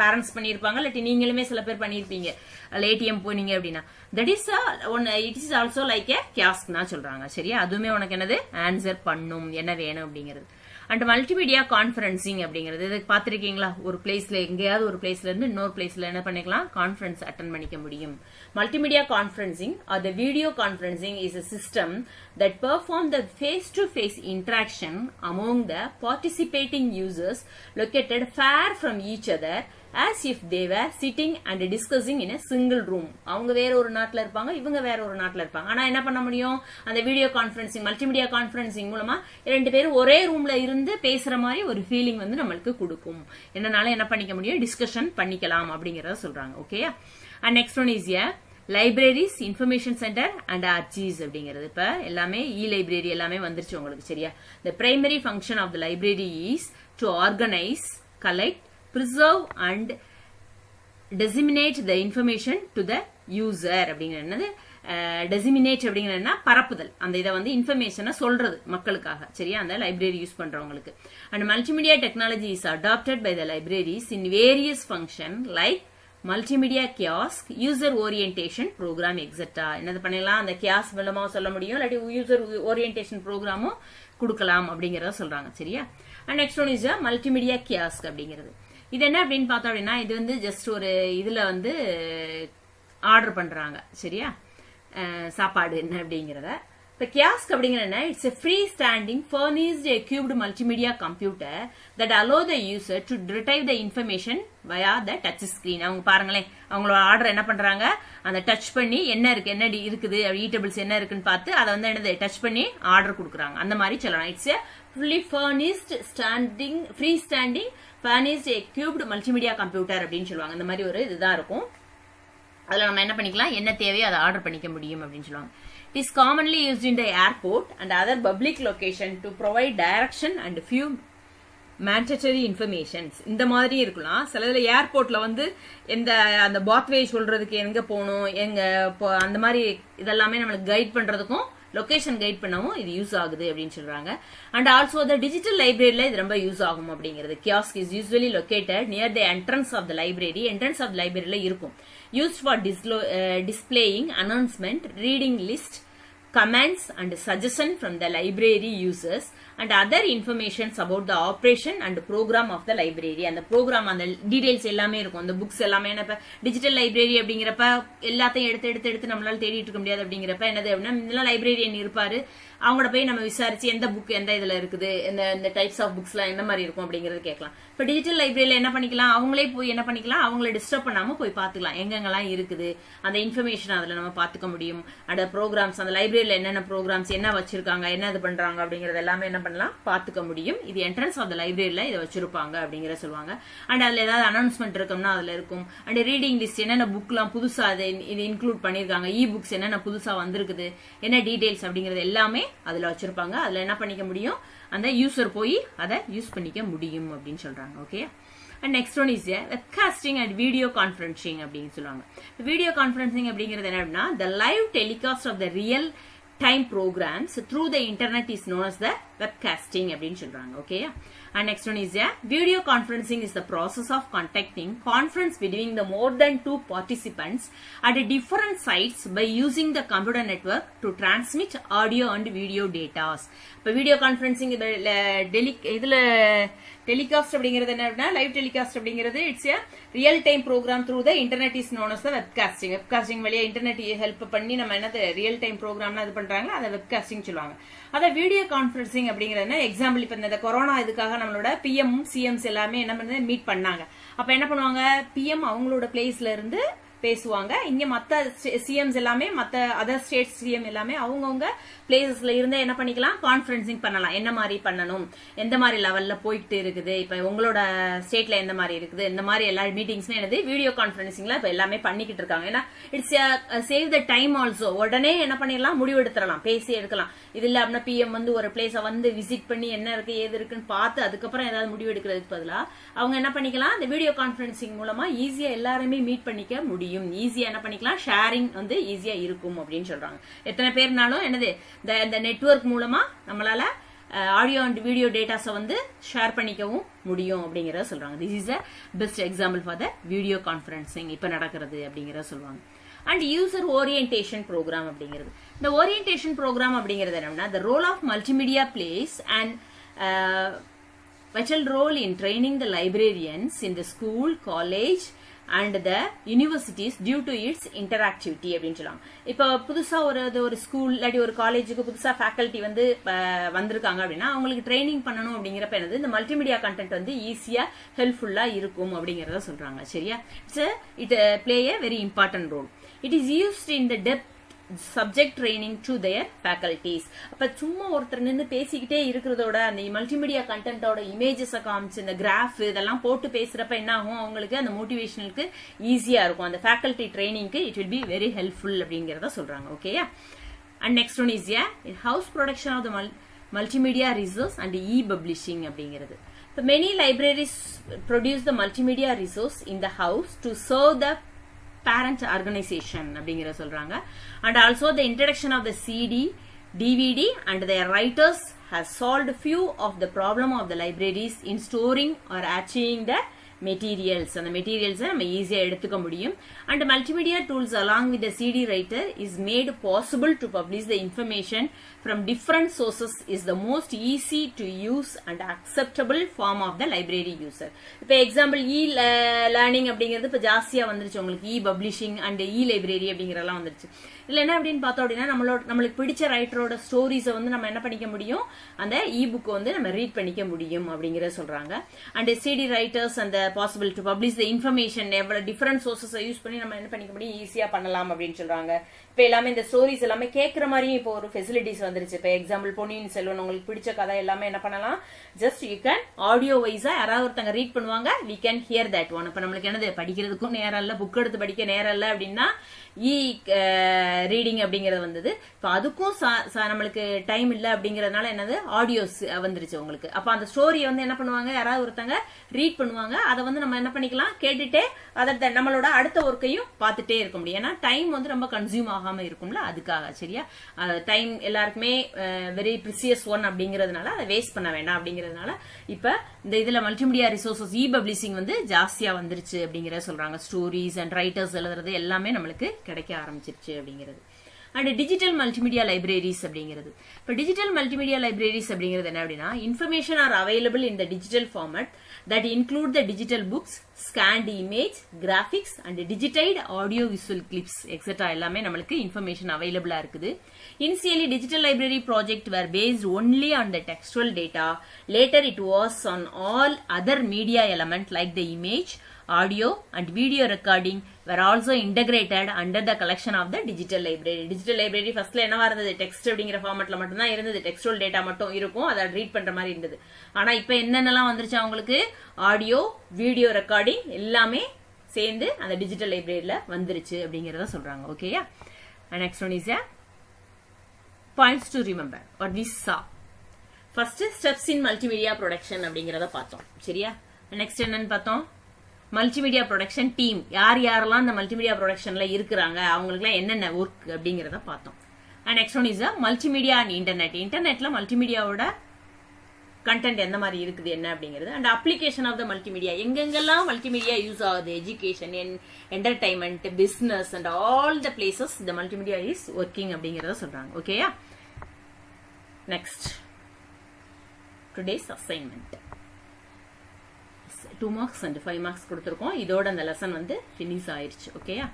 பேரண்ட்ஸ் uh, பண்ணிருப்பாங்க இல்லாட்டி நீங்களுமே சில பேர் பண்ணிருப்பீங்க அதுல ஏடிஎம் போனீங்க அப்படின்னா. That is one it is also like a kiosk தான் சொல்றாங்க. சரியா? அதுவுமே உனக்கு என்னது? ஆன்சர் பண்ணும். என்ன வேணும் அப்படிங்கிறது. அண்ட் மல்டிமீடியா கான்ஃபரன்சிங் அப்படிங்கிறது இது பார்த்துருக்கீங்களா? ஒரு பிளேஸ்ல எங்கேயாவது ஒரு பிளேஸ்ல இருந்து இன்னொரு பிளேஸ்ல என்ன பண்ணிக்கலாம்? கான்ஃபரன்ஸ் அட்டன் பண்ணிக்க முடியும். Multimedia conferencing or the video conferencing is a system that perform the face to face interaction among the participating users located far from each other as if they're sitting and discussing in single room அவங்க வேற ஒரு நாட்டில் இருப்பாங்க இவங்க வேற ஒரு நாட்டில் இருப்பாங்க. ஆனா என்ன பண்ண முடியும்? அந்த வீடியோ கான்ஃபரன்சிங் மல்டிமீடியா கான்ஃபரன்சிங் மூலமா ரெண்டு பேரும் ஒரே ரூம்ல இருந்து பேசுற மாதிரி ஒரு ஃபீலிங் வந்து நம்மளுக்கு கொடுக்கும். என்னனால என்ன பண்ணிக்க முடியும்? டிஸ்கஷன் பண்ணிக்கலாம் அப்படிங்கறத சொல்றாங்க okay and next one is a libraries information center and archives அப்படிங்கிறது. இப்ப எல்லாமே இ லைப்ரரி எல்லாமே வந்துருச்சு உங்களுக்கு சரியா? The primary function of the library is to organise collect preserve and disseminate the information to the user அப்படிங்கிற என்னது? Disseminate அப்படிங்கிறதுனா பரப்புதல். அந்த இதை வந்து இன்ஃபர்மேஷனை சொல்றது மக்களுக்காக. சரியா? அந்த லைப்ரரி யூஸ் பண்றவங்களுக்கு. And multimedia technology is adapted by the libraries in various function like multimedia kiosk user orientation program etcetera என்னது பண்ணலாம் அந்த கியாஸ் மூலமாக சொல்ல முடியும். இல்லாட்டி யூசர் ஓரியன்டேஷன் ப்ரோக்ராமும் கொடுக்கலாம் அப்படிங்கறத சொல்றாங்க. சரியா? And next one is multimedia kiosk அப்படிங்கிறது. இது என்ன அப்படின்னு பார்த்தோம் அப்படின்னா இது வந்து ஜஸ்ட் ஒரு இதுல வந்து ஆர்டர் பண்றாங்க. சரியா? சாப்பாடு என்ன அப்படிங்கறத. இப்ப கியாஸ்க் அப்படிங்கிற என்ன? It's a free standing furnished a cubed multimedia computer that allow the user to retrieve the information via the touch screen அவங்க பாருங்களேன் அவங்களோட ஆர்டர் என்ன பண்றாங்க? அந்த டச் பண்ணி என்ன இருக்கு என்ன இருக்குது ஈட்டபிள்ஸ் என்ன இருக்குன்னு பார்த்து அதை வந்து என்னது டச் பண்ணி ஆர்டர் கொடுக்குறாங்க. அந்த மாதிரி சொல்லலாம். It's a fully furnished standing free standing furnished a cubed multimedia computer அப்படின்னு சொல்லுவாங்க. இந்த மாதிரி ஒரு இதுதான் இருக்கும். அதில் நம்ம என்ன பண்ணிக்கலாம்? என்ன தேவையோ அதை ஆர்டர் பண்ணிக்க முடியும் அப்படின்னு சொல்லுவாங்க. It is commonly used in the airport and other public location to provide direction and few mandatory informations இந்த மாதிரி இருக்கலாம். சில ஏர்போர்ட்ல வந்து எந்த அந்த பாத்வே சொல்றதுக்கு எங்க போகணும் எங்க அந்த மாதிரி இதெல்லாமே நம்மளுக்கு கைட் பண்றதுக்கும் லொகேஷன் கைட் பண்ணவும் இது யூஸ் ஆகுது அப்படின்னு சொல்றாங்க. அண்ட் ஆல்சோ த டிஜிட்டல் லைப்ரரியில இது ரொம்ப யூஸ் ஆகும் அப்படிங்கிறது. Kiosk is usually located near the entrance of the library entrance of லைப்ரரியில இருக்கும். Use for displaying announcement reading list comments and suggestion from the library users and other informations about the operation and program of the library. அந்த program அந்த details எல்லாமே இருக்கும். அந்த books எல்லாமே. இப்போ digital library அப்படிங்கிறப்ப எல்லாத்தையும் எடுத்து எடுத்து எடுத்து நம்மளால தேடிட்டு இருக்க முடியாது அப்படிங்கிறப்ப என்னது அப்படின்னா முன்னெல்லாம் லைப்ரரியன் இருப்பாரு. அவங்கள போய் நம்ம விசாரிச்சு எந்த புக் எந்த இதுல இருக்குது இந்த இந்த டைப்ஸ் ஆஃப் புக்ஸ் எல்லாம் என்ன மாதிரி இருக்கும் அப்படிங்கறது கேட்கலாம். இப்ப டிஜிட்டல் லைப்ரரியில என்ன பண்ணிக்கலாம்? அவங்களே போய் என்ன பண்ணிக்கலாம்? அவங்கள டிஸ்டர்ப் பண்ணாம போய் பாத்துக்கலாம் எங்கெங்கெல்லாம் இருக்குது அந்த இன்ஃபர்மேஷன் அதுல நம்ம பாத்துக்க முடியும். அந்த ப்ரோக்ராம்ஸ் அந்த லைப்ரரியில என்னென்ன ப்ரோக்ராம்ஸ் என்ன வச்சிருக்காங்க என்ன இது பண்றாங்க அப்படிங்கறது எல்லாமே என்ன பண்ணலாம் பாத்துக்க முடியும். இது என்ட்ரன்ஸ் ஆஃப் த லைப்ரரியில் இதை வச்சிருப்பாங்க அப்படிங்கிற சொல்லுவாங்க. அண்ட் அதில் ஏதாவது அனௌன்ஸ்மெண்ட் இருக்கும்னா அதுல இருக்கும். அண்ட் ரீடிங் லிஸ்ட் என்னென்ன புக்லாம் புதுசாக அதை இது இன்க்ளூட் பண்ணியிருக்காங்க இ புக்ஸ் என்னென்ன புதுசா வந்திருக்குது என்ன டீட்டெயில்ஸ் அப்படிங்கிறது எல்லாமே அதுல வச்சிருப்பாங்க. அதுல என்ன பண்ணிக்க முடியும்? அந்த யூசர் போய் அதை யூஸ் பண்ணிக்க முடியும் அப்படின்னு சொல்றாங்க okay and next one is webcasting and video conferencing அப்படின்னு சொல்லுவாங்க. வீடியோ கான்ஃபரன்சிங் அப்படிங்கிறது என்ன அப்படின்னா the live telecast of the real time programs through the internet is known as the webcasting அப்படின்னு சொல்றாங்க okay and next one is video conferencing is the process of contacting conference between the more than two participants at different sites by using the computer network to transmit audio and video datas இப்போ video conferencing இதில் telecast அப்படிங்கிறது என்ன அப்படின்னா live telecast அப்படிங்கிறது it's a real time program through the internet is known as the webcasting webcasting வழியாக internet help பண்ணி நம்ம என்னது ரியல் டைம் ப்ரோக்ராம்லாம் இது பண்ணுறாங்களோ அதை வெப்காஸ்டிங் சொல்லுவாங்க. அதை வீடியோ கான்ஃபரன்சிங் அப்படிங்கிறது எக்ஸாம்பிள் இப்போ இந்த கொரோனா இதுக்காக நம்மளோட பிஎம் சிஎம்ஸ் எல்லாமே என்ன பண்ணுறது மீட் பண்ணாங்க. அப்போ என்ன பண்ணுவாங்க பிஎம் அவங்களோட பிளேஸ்ல இருந்து பேசுவாங்க. இங்க மத்த சிஎம்ஸ் எல்லாமே மத்த அதர் ஸ்டேட் சிஎம் எல்லாமே அவங்கவுங்க பிளேசஸ்ல இருந்தே என்ன பண்ணிக்கலாம்? கான்ஃபரன்சிங் பண்ணலாம். என்ன மாதிரி பண்ணணும்? எந்த மாதிரி லெவல்ல போயிட்டு இருக்குது? இப்ப உங்களோட ஸ்டேட்ல எந்த மாதிரி இருக்குது? இந்த மாதிரி எல்லா மீட்டிங்ஸ்மே என்னது? வீடியோ கான்ஃபரன்சிங்ல இப்ப எல்லாமே பண்ணிக்கிட்டு இருக்காங்க. ஏன்னா it's save the time also உடனே என்ன பண்ணிடலாம்? முடிவு எடுத்துடலாம். பேசி எடுக்கலாம். இது இல்ல அப்படின்னா பிஎம் வந்து ஒரு பிளேஸ வந்து விசிட் பண்ணி என்ன இருக்கு ஏது இருக்குன்னு பார்த்து அதுக்கப்புறம் ஏதாவது முடிவு எடுக்கிறதுக்கு பதிலா அவங்க என்ன பண்ணிக்கலாம்? இந்த வீடியோ கான்ஃபரன்சிங் மூலமா ஈஸியா எல்லாருமே மீட் பண்ணிக்க முடியும். முடியும். ஈஸியா என்ன பண்ணிக்கலாம்? ஷேரிங் வந்து ஈஸியா இருக்கும் அப்படின்னு சொல்றாங்க. எத்தனை பேர்னாலும் என்னது இந்த நெட்ஒர்க் மூலமா நம்மளால ஆடியோ அண்ட் வீடியோ டேட்டாஸை வந்து ஷேர் பண்ணிக்கவும் முடியும் அப்படிங்கிறத சொல்றாங்க. This is a best example for the video conferencing இப்போ நடக்கிறது அப்படிங்கிறத சொல்லுவாங்க. அண்ட் யூசர் ஓரியன்டேஷன் ப்ரோக்ராம் அப்படிங்கிறது. இந்த ஓரியன்டேஷன் ப்ரோக்ராம் அப்படிங்கிறது என்னன்னா the role of multimedia plays and vital role in training the librarians in the school college and the universities due to its interactivity அப்படின்னு சொல்லலாம் இப்போ புதுசா ஒரு ஒரு ஸ்கூல் இல்லாட்டி ஒரு காலேஜுக்கு புதுசா ஃபேக்கல்ட்டி வந்து வந்திருக்காங்க அப்படின்னா அவங்களுக்கு ட்ரைனிங் பண்ணணும் அப்படிங்கிறப்ப என்னது இந்த மல்டிமீடியா கண்டென்ட் வந்து ஈஸியா ஹெல்ப்ஃபுல்லா இருக்கும் அப்படிங்கறத சொல்றாங்க. சரியா? It's it play a very important role it is used in the depth subject training to their faculties அப்ப சும்மா ஒருத்தர் நின்று பேசிக்கிட்டே இருக்கிறதோட அந்த மல்டிமீடியா கண்டென்ட்டோட இமேஜஸை காமிச்சு இந்த கிராஃப் இதெல்லாம் போட்டு பேசுறப்ப என்ன ஆகும்? அவங்களுக்கு அந்த மோட்டிவேஷனுக்கு ஈஸியா இருக்கும். அந்த faculty ட்ரைனிங்க்கு it will be very helpful அப்படிங்கறத சொல்றாங்க. ஓகேயா and next one is a house production of the multimedia resource and e publishing அப்படிங்கிறது. இப்போ many libraries produce the multimedia resource in the house to serve the parent organisation அப்படிங்கிற சொல்றாங்க and also the introduction of the CD DVD and their writers has solve few of the problem of the libraries in storing or achieving the materials அந்த மெட்டீரியல்ஸை நம்ம ஈஸியாக எடுத்துக்க முடியும் and multimedia tools along with CD writer is made possible to publish the information from different sources is the most easy to use and acceptable form of the library user. இப்போ example e learning அப்படிங்கிறது இப்போ ஜாஸ்தியாக வந்துருச்சு. உங்களுக்கு e publishing and e library அப்படிங்கிறலாம் வந்துருச்சு. இல்லை என்ன அப்படின்னு பார்த்தோம் அப்படின்னா நம்மளோட நம்மளுக்கு பிடிச்ச ரைட்டரோட ஸ்டோரிஸை வந்து நம்ம என்ன பண்ணிக்க முடியும்? அந்த இ புக் வந்து நம்ம ரீட் பண்ணிக்க முடியும் அப்படிங்கிற சொல்றாங்க. அண்ட் சிடி ரைட்டர்ஸ் அந்த possible to publish the information எவ்வளவு டிஃபரெண்ட் சோர்சஸ் யூஸ் பண்ணி நம்ம என்ன பண்ணிக்க முடியும்? ஈஸியா பண்ணலாம் அப்படின்னு சொல்றாங்க. இப்ப எல்லாமே இந்த ஸ்டோரிஸ் எல்லாமே கேட்கற மாதிரியும் இப்போ ஒரு ஃபெசிலிட்டிஸ் வந்துருச்சு. இப்போ எக்ஸாம்பிள் பொன்னியின் செல்வன் உங்களுக்கு பிடிச்ச கதை எல்லாமே என்ன பண்ணலாம்? ஜஸ்ட் யூ கேன் ஆடியோ வைஸா யாராவது ஒருத்தங்க ரீட் பண்ணுவாங்க. We can hear that one இப்ப நம்மளுக்கு என்னது? படிக்கிறதுக்கும் நேரம் இல்ல புக் எடுத்து படிக்க நேரம் இல்ல அப்படின்னா e, இ ரீடிங் அப்படிங்கறது வந்தது. இப்போ அதுக்கும் நம்மளுக்கு டைம் இல்ல அப்படிங்கறதுனால என்னது? ஆடியோஸ் வந்துருச்சு உங்களுக்கு. அப்ப அந்த ஸ்டோரியை வந்து என்ன பண்ணுவாங்க? யாராவது ஒருத்தங்க ரீட் பண்ணுவாங்க. அதை வந்து நம்ம என்ன பண்ணிக்கலாம்? கேட்டுட்டே அதை நம்மளோட அடுத்த ஒர்க்கையும் பார்த்துட்டே இருக்க முடியும். ஏன்னா டைம் வந்து ரொம்ப கன்சியூம் ஆகும் ஆகாம இருக்கும்ல அதுக்காக சரியா? டைம் எல்லாருக்குமே வெரி ப்ரிசியஸ் ஒன் அப்படிங்கறதுனால அதை வேஸ்ட் பண்ண வேண்டாம் அப்படிங்கறதுனால இப்ப இந்த இதுல மல்டிமீடியா ரிசோர்சஸ் இ பப்ளிஷிங் வந்து ஜாஸ்தியா வந்துருச்சு அப்படிங்கறத சொல்றாங்க. ஸ்டோரிஸ் அண்ட் ரைட்டர்ஸ் எழுதுறது எல்லாமே நம்மளுக்கு கிடைக்க ஆரம்பிச்சிருச்சு அப்படிங்கிறது. அண்ட் டிஜிட்டல் மல்டிமீடியா லைப்ரரிஸ் அப்படிங்கிறது. இப்போ டிஜிட்டல் மல்டிமீடியா லைப்ரரிஸ் அப்படிங்கிறது என்ன அப்படின்னா information are available in the digital format that include the digital books scanned image graphics and digitized audio visual clips etcetera எல்லாமே நம்மளுக்கு இன்ஃபர்மேஷன் அவைலபிளா இருக்குது. Initially digital library project were based only on the textual data later it was on all other media element like the image audio and video recording were also integrated under the collection of the digital library. Digital library ஃபர்ஸ்ட்ல என்னவா இருந்தது text அப்படிங்கிற ஃபார்மட்ல மட்டும் தான் இருந்தது. Textual data மட்டும் இருக்கும். அதை ரீட் பண்ற மாதிரி இருந்தது. ஆனா இப்ப என்னென்னலாம் வந்துருச்சு அவங்களுக்கு? ஆடியோ வீடியோ ரெக்கார்டிங் எல்லாமே சேர்ந்து அந்த டிஜிட்டல் லைப்ரரியில வந்துருச்சு அப்படிங்கறத சொல்றாங்க ஓகேயா next one is points to remember are we saw first steps in multimedia production அப்படிங்கறத பார்த்தோம் சரியா? நெக்ஸ்ட் என்னன்னு பார்த்தோம் மல்டிமீடியா ப்ரொடக்ஷன் டீம் யார் யாரெல்லாம் இந்த மல்டிமீடியா ப்ரொடக்ஷன்ல இருக்கிறாங்க அவங்களுக்குலாம் என்னென்ன ஒர்க் அப்படிங்கறத பார்த்தோம். And next one is multimedia and internet இன்டர்நெட்ல மல்டிமீடியாவோட கண்டென்ட் எந்த மாதிரி இருக்குது என்ன அப்படிங்கிறது and application of the multimedia எங்கெங்கெல்லாம் மல்டிமீடியா யூஸ் ஆகுது education and entertainment business and all the places the multimedia is working அப்படிங்கறத சொல்றாங்க. ஓகேயா next today's assignment two marks and five marks கொடுத்துருக்கோம். இதோட அந்த லெசன் வந்து ஃபினிஷ் ஆயிருச்சு. ஓகேயா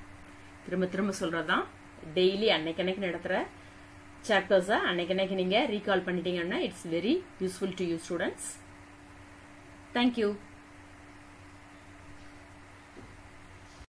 திரும்ப திரும்ப சொல்றதுதான். டெய்லி அன்னைக்கு அன்னைக்கு நடத்துற சாப்டர்ஸை அன்னைக்கு அன்னைக்கு நீங்க ரீகால் பண்ணிட்டீங்கன்னா it's very useful to you students thank you